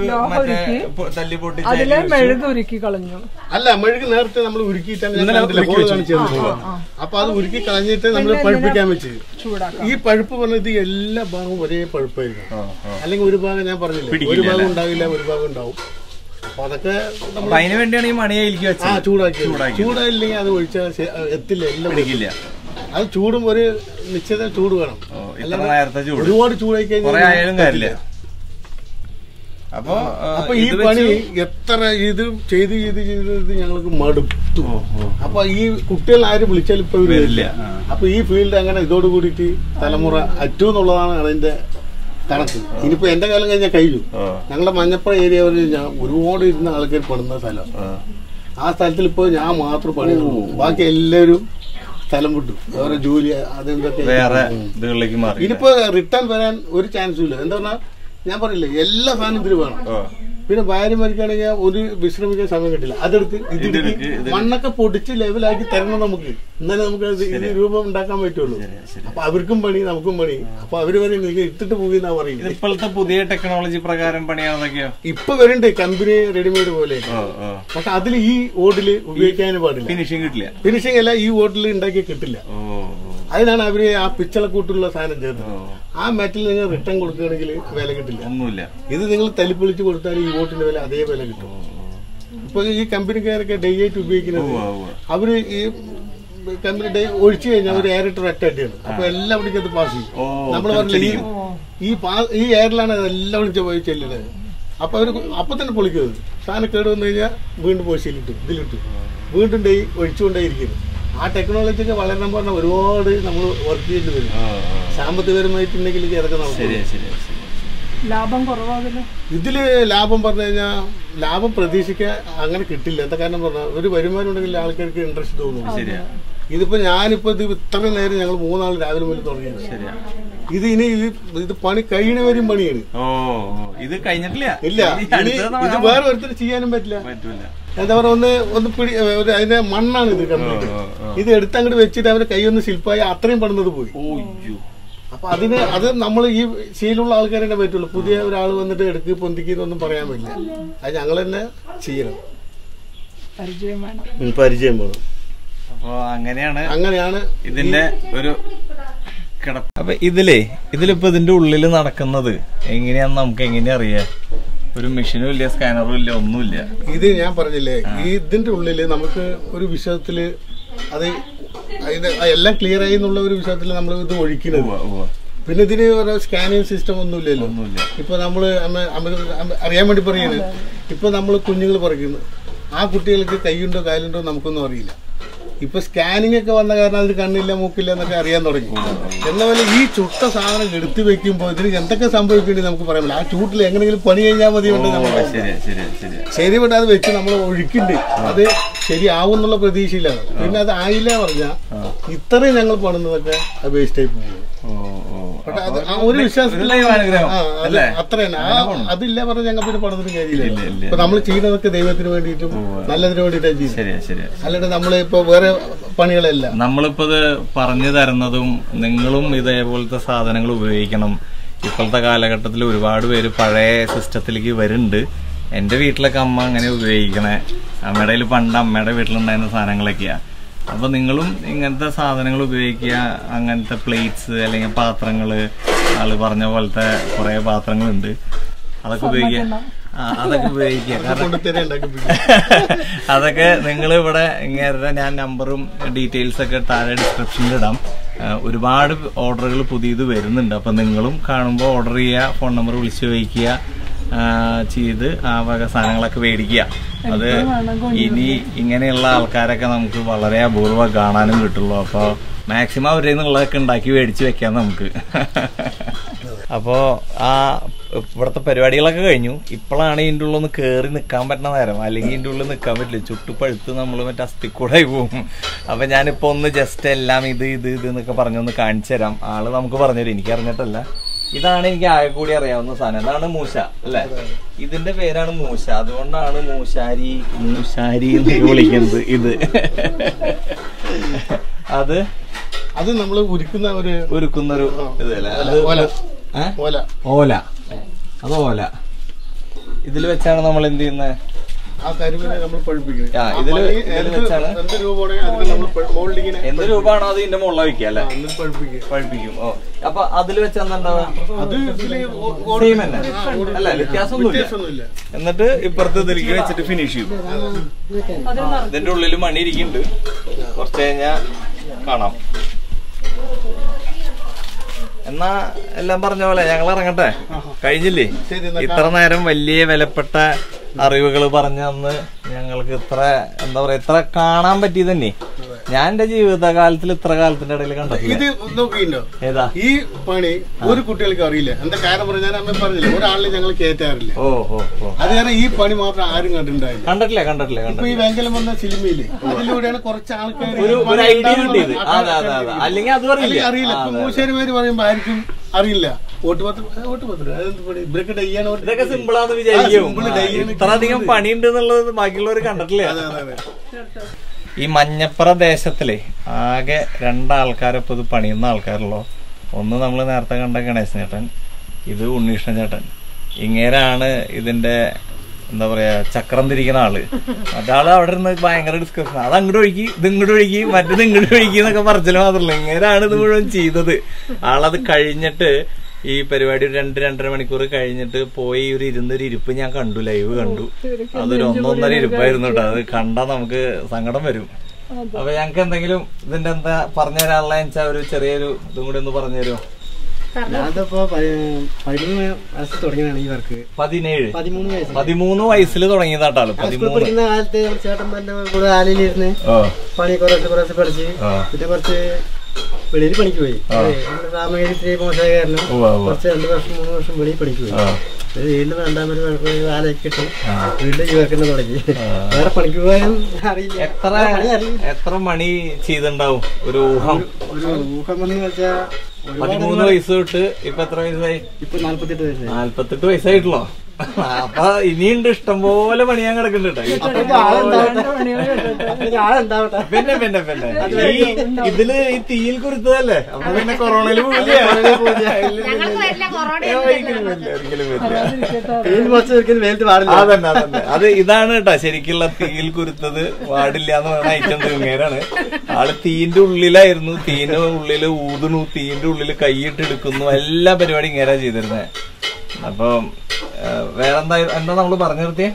അതിൽ മെഴുക് ഉരുക്കി കളഞ്ഞു. അല്ല മെഴുക് നേരത്തെ നമ്മൾ ഉരുക്കിയിട്ടാണ്. അപ്പൊ അത് ഉരുക്കി കളഞ്ഞിട്ട് നമ്മൾ പഴുപ്പിക്കാൻ വെച്ച്. ഈ പഴുപ്പ് പറഞ്ഞത് എല്ലാ ഭാഗവും ഒരേ പഴുപ്പായിരിക്കും. അല്ലെങ്കിൽ ഒരു ഭാഗം ഞാൻ പറഞ്ഞില്ലേ ഒരു ഭാഗം ഉണ്ടാവില്ല ഒരു ഭാഗം ഉണ്ടാവും. അതൊക്കെ അതിന് വേണ്ടിയാണ് ഈ മണിയെ ആ വെച്ചത്. ചൂടാക്കി ചൂടാക്കി. ചൂടായില്ലെങ്കിൽ അത് ഒഴിച്ചാൽ എത്തില്ല എല്ലാം പിടിക്കില്ല. അത് ചൂടും ഒരു നിശ്ചിത ചൂട് വേണം. ഒരുപാട് ചൂടായി കഴിഞ്ഞാൽ അപ്പൊ അപ്പൊ ഈ പണി എത്ര ഇത് ചെയ്ത് ചെയ്ത് ചെയ്ത് ഞങ്ങൾക്ക് മടുത്തു. അപ്പൊ ഈ കുട്ടികൾ ആരും വിളിച്ചാൽ ഇപ്പൊ വരില്ല. അപ്പൊ ഈ ഫീൽഡ് അങ്ങനെ ഇതോട് കൂടിയിട്ട് തലമുറ അറ്റു എന്നുള്ളതാണ് അതിന്റെ കണക്ക്. ഇനിയിപ്പോ എന്റെ കാലം കഴിഞ്ഞാൽ കഴിഞ്ഞു ഞങ്ങളുടെ മഞ്ഞപ്പുറ ഏരിയ കഴിഞ്ഞാൽ ഒരുപാട് ഇരുന്ന ആൾക്കാർ പെടുന്ന സ്ഥലം. ആ. സ്ഥലത്തിൽ ഇപ്പൊ ഞാൻ മാത്രം പണിയുള്ളൂ. ബാക്കി എല്ലാവരും സ്ഥലം വിട്ടു. വേറെ ജോലി അതെന്തൊക്കെ? വേറെ ഉം. ഇതുകളിലേക്ക് മാറി ഇനിയിപ്പോ റിട്ടേൺ വരാൻ ഒരു ചാൻസും ഇല്ല. എന്താ പറഞ്ഞാൽ ഞാൻ പറഞ്ഞില്ലേ എല്ലാ ഫാനും ഇതിൽ വേണം. പിന്നെ ഭാര്യ മരിക്കുകയാണെങ്കിൽ ഒരു വിശ്രമിക്കാൻ സമയം കിട്ടില്ല. അതെടുത്ത് ഇതെടുക്ക് മണ്ണൊക്കെ പൊടിച്ച് ലെവലാക്കി തരണം നമുക്ക്. എന്നാലേ നമുക്ക് ഇത് രൂപം ഉണ്ടാക്കാൻ പറ്റുള്ളൂ. അപ്പൊ അവർക്കും പണി നമുക്കും പണി. അപ്പൊ അവർ പറയും നിങ്ങൾ ഇട്ടിട്ട് പോയി എന്നാ പറയും ഇപ്പോഴത്തെ പുതിയ ടെക്നോളജി പ്രകാരം പണിയാണെന്നൊക്കെയോ ഇപ്പൊ വരുന്നുണ്ട് കമ്പനി റെഡിമെയ്ഡ് പോലെ. പക്ഷെ അതിൽ ഈ ഓടിൽ ഉപയോഗിക്കാനും പാടില്ല. ഫിനിഷിംഗ് കിട്ടില്ല. ഫിനിഷിംഗ് അല്ല ഈ ഓടിൽ ഉണ്ടാക്കി കിട്ടില്ല. അതിനാണ് അവർ ആ പിച്ചളക്കൂട്ടുള്ള സാധനം ചേർത്തത്. ആ മെറ്റൽ നിങ്ങൾ റിട്ടേൺ കൊടുക്കുകയാണെങ്കിൽ വില കിട്ടില്ല. ഒന്നുമില്ല. ഇത് നിങ്ങൾ തലിപ്പൊളിച്ച് കൊടുത്താൽ ഈ വോട്ടിന്റെ വില അതേ വില കിട്ടും. ഇപ്പൊ ഈ കമ്പനിക്കാരൊക്കെ ഡേ ആയിട്ട് ഉപയോഗിക്കുന്നത്. അവർ ഈ കമ്പനി ഡേ ഒഴിച്ചു കഴിഞ്ഞാൽ എയർ ഇട്ട് ഒറ്റ അടിയാണ് അപ്പൊ എല്ലാവിടേക്കും അത് പാസ് ചെയ്യും. നമ്മൾ നമ്മൾ പറഞ്ഞില്ല ഈ ഈ എയറിലാണ് എല്ലാം വിളിച്ച പോയി ചെല്ലുന്നത്. അപ്പൊ അവർ അപ്പൊ തന്നെ പൊളിക്കുന്നത് സാധനം കേട് വന്നു കഴിഞ്ഞാൽ വീണ്ടും പോയി ചെല്ലിട്ടു ഇതിലിട്ടു വീണ്ടും ഡേ ഒഴിച്ചുകൊണ്ടേയിരിക്കുന്നു. ആ ടെക്നോളജി ഒക്കെ വളരണം പറഞ്ഞ ഒരുപാട് നമ്മൾ വർക്ക് ചെയ്യേണ്ടി വരും സാമ്പത്തികപരമായിട്ടുണ്ടെങ്കിൽ ഇതൊക്കെ നമുക്ക് ലാഭം ഇതിൽ ലാഭം പറഞ്ഞു കഴിഞ്ഞാൽ ലാഭം പ്രതീക്ഷിക്കാൻ അങ്ങനെ കിട്ടില്ല. എന്താ കാരണം പറഞ്ഞാൽ ഒരു വരുമാനം ഉണ്ടെങ്കിൽ ആൾക്കാർക്ക് ഇൻട്രസ്റ്റ് തോന്നും. ശരിയാ. ഇതിപ്പോ ഞാനിപ്പോ ഇത് ഇത്ര നേരം ഞങ്ങൾ മൂന്നാൾ രാവിലെ മുതൽ തുടങ്ങിയത്. ശരിയാ. ഇത് ഇനി ഇത് പണി കഴിയണവരും പണിയാണ്. ഓ ഇത് കഴിഞ്ഞിട്ടില്ല. ഇല്ല ഇത് വേറെ ഒരുത്തർ ചെയ്യാനും പറ്റില്ല. പറ്റൂല. എന്താ പറയുക ഒന്ന് ഒന്ന് പിടി അതിന്റെ മണ്ണാണ് ഇത് കംപ്ലീറ്റ്. ഇത് എടുത്ത് അങ്ങോട്ട് വെച്ചിട്ട് അവരുടെ കൈ ഒന്ന് ശില്പായി അത്രയും പണിത് പോയി. അപ്പൊ അതിന് അത് നമ്മൾ ഈ ശീലമുള്ള ആൾക്കാരെ പറ്റുള്ളൂ. പുതിയ ഒരാൾ വന്നിട്ട് എടുക്ക് പൊന്തിക്കുന്നൊന്നും പറയാൻ പറ്റില്ല. അത് ഞങ്ങൾ തന്നെ ചെയ്യണം. പരിചയം വേണം. പരിചയം വേണം. അപ്പൊ അങ്ങനെയാണ് അങ്ങനെയാണ് ഇതിന്റെ ഒരു കിടപ്പ് അപ്പൊ ഇതിലേ ഇതിലിപ്പോ ഇതിന്റെ ഉള്ളിൽ നടക്കുന്നത് എങ്ങനെയാന്ന് നമുക്ക് എങ്ങനെയാ അറിയാ? ഒരു മെഷീനും ഇല്ല സ്കാനറും ഇല്ല ഒന്നുമില്ല. ഇത് ഞാൻ പറഞ്ഞില്ലേ ഇതിന്റെ ഉള്ളിൽ നമുക്ക് ഒരു വിഷയത്തിൽ അത് അതിന്റെ എല്ലാം ക്ലിയർ ആയി എന്നുള്ള ഒരു വിഷയത്തിൽ നമ്മൾ ഇത് ഒഴിക്കുന്നത്. പിന്നെ ഇതിന് ഓരോ സ്കാനിങ് സിസ്റ്റം ഒന്നുമില്ലല്ലോ. ഒന്നുമില്ല. ഇപ്പൊ നമ്മൾ അറിയാൻ വേണ്ടി പറയുന്നത് ഇപ്പൊ നമ്മൾ കുഞ്ഞുങ്ങൾ പറയുന്നു ആ കുട്ടികൾക്ക് കൈയുണ്ടോ കാലുണ്ടോ നമുക്കൊന്നും അറിയില്ല. ഇപ്പൊ സ്കാനിംഗ് ഒക്കെ വന്ന കാരണം അതിന് കണ്ണില്ല മൂക്കില്ല എന്നൊക്കെ അറിയാൻ തുടങ്ങി. എന്ന പോലെ ഈ ചുട്ട സാധനം എടുത്തു വെക്കുമ്പോൾ ഇതിന് എന്തൊക്കെ സംഭവിക്കേണ്ടി നമുക്ക് പറയാൻ പറ്റില്ല. ആ ചൂട്ടിൽ എങ്ങനെയെങ്കിലും പണി കഴിഞ്ഞാൽ മതി ശരി വിട്ട് അത് വെച്ച് നമ്മൾ ഒഴിക്കുന്നുണ്ട് അത് ശരിയാവും എന്നുള്ള പ്രതീക്ഷയിലാണ്. പിന്നെ അത് ആയില്ല പറഞ്ഞാൽ ഇത്രയും ഞങ്ങൾ പണിതൊക്കെ അത് വേസ്റ്റ് ആയി പോകും ഓ ഓ പക്ഷെ അത് ആ ഒരു വിശ്വാസത്തിൽ അത് അല്ലേ? അത്ര. തന്നെ ആ, അതില്ല പറഞ്ഞ ഞങ്ങൾ പിന്നെ പണിതിന് കാര്യമില്ല. ഇപ്പൊ നമ്മൾ ചെയ്യുന്നതൊക്കെ ദൈവത്തിന് വേണ്ടിയിട്ടും നല്ലതിന് വേണ്ടിയിട്ടാണ് ചെയ്യുന്നത്. അല്ലാണ്ട് ഇപ്പൊ വേറെ പണികളല്ല. നമ്മളിപ്പോ ഇത് പറഞ്ഞു തരുന്നതും നിങ്ങളും ഇതേപോലത്തെ സാധനങ്ങൾ ഉപയോഗിക്കണം. ഇപ്പോഴത്തെ കാലഘട്ടത്തിൽ ഒരുപാട് പേര് പഴയ സിസ്റ്റത്തിലേക്ക് വരുന്നുണ്ട്. എന്റെ വീട്ടിലൊക്കെ അമ്മ അങ്ങനെ ഉപയോഗിക്കണേ. അമ്മയുടെ പണ്ട് അമ്മയുടെ വീട്ടിലുണ്ടായിരുന്ന സാധനങ്ങളൊക്കെയാ. അപ്പൊ നിങ്ങളും ഇങ്ങനത്തെ സാധനങ്ങൾ ഉപയോഗിക്കുക അങ്ങനത്തെ പ്ലേറ്റ്സ് അല്ലെങ്കിൽ പാത്രങ്ങൾ ആൾ പറഞ്ഞ പോലത്തെ കുറേ പാത്രങ്ങളുണ്ട്. അതൊക്കെ ഉപയോഗിക്കുക. ആ അതൊക്കെ ഉപയോഗിക്കുക. അതൊക്കെ നിങ്ങൾ ഇവിടെ ഇങ്ങനെ ഞാൻ നമ്പറും ഡീറ്റെയിൽസ് ഒക്കെ താഴെ ഡിസ്ക്രിപ്ഷനിൽ ഇടാം. ഒരുപാട് ഓർഡറുകൾ പുതിയത് വരുന്നുണ്ട്. അപ്പം നിങ്ങളും കാണുമ്പോൾ ഓർഡർ ചെയ്യുക ഫോൺ നമ്പർ വിളിച്ചു ചോദിക്കുക. ചെയ്ത് ആ വക സാധനങ്ങളൊക്കെ മേടിക്കുക. അത് ഇനി ഇങ്ങനെയുള്ള ആൾക്കാരൊക്കെ നമുക്ക് വളരെ അപൂർവം കാണാനും കിട്ടുള്ളൂ. അപ്പോൾ മാക്സിമം അവരിൽ നിന്നുള്ളതൊക്കെ ഉണ്ടാക്കി മേടിച്ച് വെക്കാം നമുക്ക്. അപ്പോൾ ആ ഇവിടുത്തെ പരിപാടികളൊക്കെ കഴിഞ്ഞു. ഇപ്പോഴാണ് ഇതിന്റെ ഉള്ളിൽ ഒന്ന് കയറി നിൽക്കാൻ പറ്റുന്ന നേരം. അല്ലെങ്കിൽ ഇതിന്റെ ഉള്ളിൽ നിൽക്കാൻ പറ്റില്ല. ചുട്ടുപഴുത്ത് നമ്മൾ മറ്റേ അസ്ഥിക്കൂടായി പോകും. അപ്പോൾ ഞാനിപ്പോൾ ഒന്ന് ജസ്റ്റ് എല്ലാം ഇത് ഇത് ഇത് എന്നൊക്കെ പറഞ്ഞൊന്ന് കാണിച്ചു തരാം. ആൾ നമുക്ക് പറഞ്ഞുതരും എനിക്ക് അറിഞ്ഞിട്ടല്ല. ഇതാണ് എനിക്ക് ആകെ കൂടി അറിയാവുന്ന സാധനം. ഇതാണ് മൂശ അല്ലെ? ഇതിന്റെ പേരാണ് മൂശ. അതുകൊണ്ടാണ് മൂശാരി മൂശാരി എന്ന് വിളിക്കുന്നത് ഇത്. അത് അത് നമ്മൾ ഉരുക്കുന്ന ഒരു ഉരുക്കുന്ന ഒരു ഓല ഓല. അത് ഓല. ഇതിൽ വെച്ചാണ് നമ്മൾ എന്ത് ചെയ്യുന്നത് ഇതിൽ ഇതിൽ വെച്ചാണ് എന്ത് രൂപമാണോ അത് ഇതിന്റെ മുകളിൽ വെക്കുക അല്ലെ? എന്നിട്ട് പഴിപ്പിക്കും ഓ. അപ്പൊ അതിൽ വെച്ച് സെയിം തന്നെ. അല്ല വ്യത്യാസമൊന്നുമില്ല. വ്യത്യാസമൊന്നുമില്ല. എന്നിട്ട് ഇപ്പുറത്ത് ഇതിലേക്ക് വെച്ചിട്ട് ഫിനിഷ് ചെയ്യും. ഇതിന്റെ ഉള്ളിൽ മണി ഇരിക്കുന്നുണ്ട്. കുറച്ച് കഴിഞ്ഞാ കാണാം. എന്നാ എല്ലാം പറഞ്ഞ പോലെ ഞങ്ങൾ ഇറങ്ങട്ടെ? കഴിഞ്ഞില്ലേ? ഇത്ര നേരം വലിയ വിലപ്പെട്ട അറിവുകൾ പറഞ്ഞു തന്ന് ഞങ്ങൾക്ക് ഇത്ര എന്താ പറയാ ഇത്ര കാണാൻ പറ്റി തന്നെ. ഞാൻ എന്റെ ജീവിതകാലത്തിൽ ഇത്ര കാലത്തിന്റെ ഇടയിൽ കണ്ടു ഇത് നോക്കിയില്ലോ ഏതാ? ഈ പണി ഒരു കുട്ടികൾക്ക് അറിയില്ല. എന്താ കാരണം പറഞ്ഞാൽ അമ്മ പറഞ്ഞില്ല ഒരാളിനെ ഞങ്ങൾ കയറ്റാറില്ല. ഓ ഓ അത് കാരണം ഈ പണി മാത്രം ആരും കണ്ടിട്ടുണ്ടായില്ല. കണ്ടിട്ടില്ല കണ്ടിട്ടില്ല ഇപ്പൊ ഈ വെങ്കലം വന്ന സിനിമയിൽ അതിലൂടെയാണ് കുറച്ച് ആൾക്കാർ അല്ലെങ്കിൽ അത് അറിയില്ല. അറിയില്ല. മൂശേരി പേര് പറയുമ്പോ ആർക്കും അറിയില്ല. ഇതൊക്കെ സിമ്പിളാന്ന് വിചാരിക്കും. ആണ് ഇത്ര അധികം പണിയുണ്ട് എന്നുള്ളത് ബാക്കിയുള്ളവർ കണ്ടിട്ടില്ല? അതെ, അതെ. ഈ മഞ്ഞപ്പുറ ദേശത്തിലെ ആകെ രണ്ടാൾക്കാരൊപ്പം ഇത് പണിയുന്ന ആൾക്കാരുള്ളൂ. ഒന്ന് നമ്മൾ നേരത്തെ കണ്ട ഗണേശൻ ചേട്ടൻ ഇത് ഉണ്ണീഷ്ണൻ ചേട്ടൻ. ഇങ്ങേരാണ് ഇതിന്റെ എന്താ പറയാ ചക്രം തിരിക്കുന്ന ആൾ. മറ്റാൾ അവിടെ ഇരുന്ന് ഭയങ്കര ഡിസ്കഷൻ അത് അങ്ങോട്ട് ഒഴുകി ഇത് ഇങ്ങോട്ട് ഒഴുകി മറ്റേത് ഇങ്ങോട്ട് ഒഴുകി എന്നൊക്കെ പറച്ചില്ല മാത്രമല്ല ഇങ്ങനെയാണ് ഇത് മുഴുവൻ ചെയ്തത്. ആളത് കഴിഞ്ഞിട്ട് ഈ പരിപാടി ഒരു രണ്ട് രണ്ടര മണിക്കൂർ കഴിഞ്ഞിട്ട് പോയി ഒരു ഇരുന്നൊരു ഇരിപ്പ് ഞാൻ കണ്ടു ലൈവ് കണ്ടു. അതൊരു ഒന്നൊന്നര ഇരിപ്പായിരുന്നു കേട്ടോ. അത് കണ്ടാ നമുക്ക് സങ്കടം വരും. അപ്പൊ ഞങ്ങക്ക് എന്തെങ്കിലും ഇതിന്റെ എന്താ പറഞ്ഞു തരാനുള്ള വെച്ചാൽ ഒരു ചെറിയൊരു ഇതും കൂടി ഒന്ന് പറഞ്ഞു തരുമോ പതിനേഴ്. പതിമൂന്ന് വയസ്സ്. പതിമൂന്ന് വയസ്സിൽ തുടങ്ങിയതാട്ടാൾ പഠിക്കുന്ന കാലത്ത് ചേട്ടൻ തന്നെ കൂടെ ആലയിലിരുന്ന് പണി കുറച്ച് കുറച്ച് പഠിച്ച്. പിന്നെ കുറച്ച് വെളിയിൽ പണിക്ക് പോയി. രാമഗിരി ഇത്തിരി മോശമായ കാരണം. കുറച്ച് രണ്ട് വർഷം മൂന്ന് വർഷം വെളിയിൽ പണിക്ക് പോയി. വീണ്ടും രണ്ടാമത് ആലയൊക്കെ വീണ്ടും ഈ തുടങ്ങി. വേറെ പണിക്ക് പോകാനും അറിയില്ല. എത്ര എത്ര മണി ചെയ്തിണ്ടാവും? ഒരു ഊഹം. ഒരു ഊഹം എന്ന് വെച്ചാൽ പതിമൂന്ന് വയസ്സ് തൊട്ട് ഇപ്പൊ എത്ര വയസ്സായി? ഇപ്പൊ നാല്പത്തെട്ട് വയസ്സായി. നാല്പത്തെട്ട് വയസ്സായിട്ടുള്ളോ? അപ്പൊ ഇനിയുണ്ട് ഇഷ്ടംപോലെ പണിയാൻ കിടക്കുന്നുണ്ട്. പിന്നെ പിന്നെ പിന്നെ. ഈ ഇതിൽ ഈ തീയിൽ കുരുത്തതല്ലേ? അപ്പൊ പിന്നെ കൊറോണയിൽ പോവില്ല അതന്നെ അതന്നെ. അത് ഇതാണ് കേട്ടാ. ശരിക്കുള്ള തീയിൽ കുരുത്തത് പാടില്ല എന്ന് പറയുന്ന ഐറ്റം തീങ്ങേരാണ് ആൾ തീന്റെ ഉള്ളിലായിരുന്നു. തീന്റെ ഉള്ളിൽ ഊതുണു തീന്റെ ഉള്ളിൽ കൈയിട്ട് എടുക്കുന്നു. എല്ലാ പരിപാടിയും ഇങ്ങനെ ചെയ്തിരുന്നത് അപ്പം ആ, വേറെന്താ എന്താ നമ്മൾ പറഞ്ഞു നിർത്തിയേ?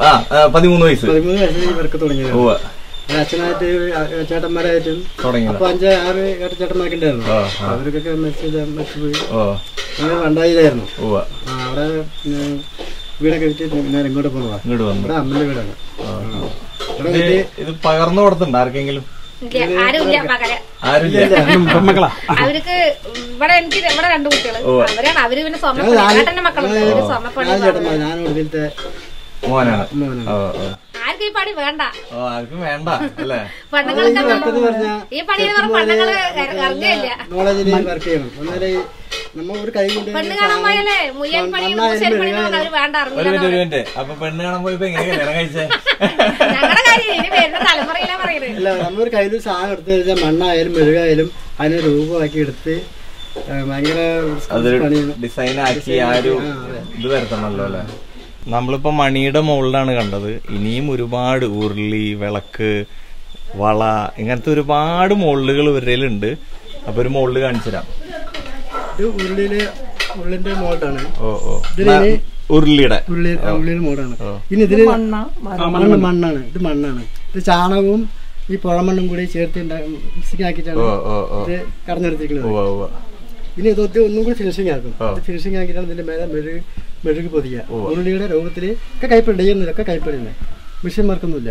ആ പതിമൂന്ന് വയസ്സ്. പതിമൂന്ന് വയസ്സിൽ ഇവർക്ക് വർക്ക് തുടങ്ങിയത്. അച്ഛനായിട്ട് ചേട്ടന്മാരായിട്ടും അപ്പൊ അഞ്ച് ആറ് ഏട്ട് ചേട്ടന്മാരൊക്കെ ഉണ്ടായിരുന്നു അവർക്കൊക്കെ മരിച്ചു മരിച്ചുപോയി. ഓ. അങ്ങനെ ആ, അവിടെ വീടൊക്കെ വിറ്റ് ഞാൻ ഇങ്ങോട്ട് പോകുന്നതാ ഇവിടെ അമ്മന്റെ വീടാണ്. ഇത് ഇത് പകർന്നു കൊടുത്തിട്ടുണ്ട് ആർക്കെങ്കിലും? അവർക്ക് ഇവിടെ എനിക്ക് ഇവിടെ രണ്ടു കുട്ടികൾ അവരാണ് അവർ പിന്നെ സ്വർണ മക്കളാണ് മക്കളുണ്ട്. സ്വർണപ്പണി മോനാണ് ആർക്കും ഈ പണി വേണ്ട. ഓ ആർക്കും വേണ്ട അല്ലേ? പെണ്ണുങ്ങളൊക്കെ ഈ പണി പെണ്ണ് കാണാൻ പോയാലേ മുയ്യൻ പണി വേണ്ട ഇറങ്ങില്ല അപ്പൊ പെണ്ണ് കാണാൻ പോയപ്പോ എങ്ങനെ കല്യാണം കഴിച്ചേ? ഞങ്ങളുടെ കാര്യം ഇനി വരുന്ന തലമുറയിലാ പറയുന്നത്. അല്ല നമ്മൊരു കയ്യിൽ ഒരു സാധനം എടുത്തു കഴിഞ്ഞാൽ മണ്ണായാലും മെഴുകായാലും അതിനെ രൂപമാക്കി എടുത്ത് ഭയങ്കര ഡിസൈൻ ആക്കി ആ ഒരു ഇത് വരുത്തണല്ലോ അല്ലെ? നമ്മളിപ്പോ മണിയുടെ മുകളിലാണ് കണ്ടത്. ഇനിയും ഒരുപാട് ഉരുളി വിളക്ക് വള ഇങ്ങനത്തെ ഒരുപാട് മോൾഡുകൾ ഇവരുടെയിലുണ്ട് അപ്പൊ ഒരു മോൾഡ് കാണിച്ചു തരാം. ഇത് ഉരുളിയിൽ ഉള്ളിന്റെ മോൾഡാണ്. ഓ ഓ. ഉരുളിയുടെ. ഉള്ളി ഉള്ളിയുടെ മോഡാണ് ഇനി ഇതിന് മണ്ണ? മണ്ണാണ്. ഇത് മണ്ണാണ്. ഇത് ചാണകവും ഈ പുഴമണ്ണും കൂടി ചേർത്ത് മിക്സിംഗ് ആക്കിയിട്ടാണ് ഓ ഓ ഓ. ഇത് ഉവ്വ. ഇനി ഇതൊക്കെ ഒന്നും കൂടി ഫിനിഷിംഗ് ആക്കും. ഫിനിഷിംഗ് ആക്കിയിട്ടാണ് ഇതിന്റെ മേലെ മെഴുകി മെഴുകി പൊതിയ. ഉരുളിയുടെ രോഗത്തിൽ ഒക്കെ കൈപ്പടി ചെയ്യുന്നില്ല ഒക്കെ കൈപ്പടിയുന്നത് മിഷൻ വർക്കൊന്നുമില്ല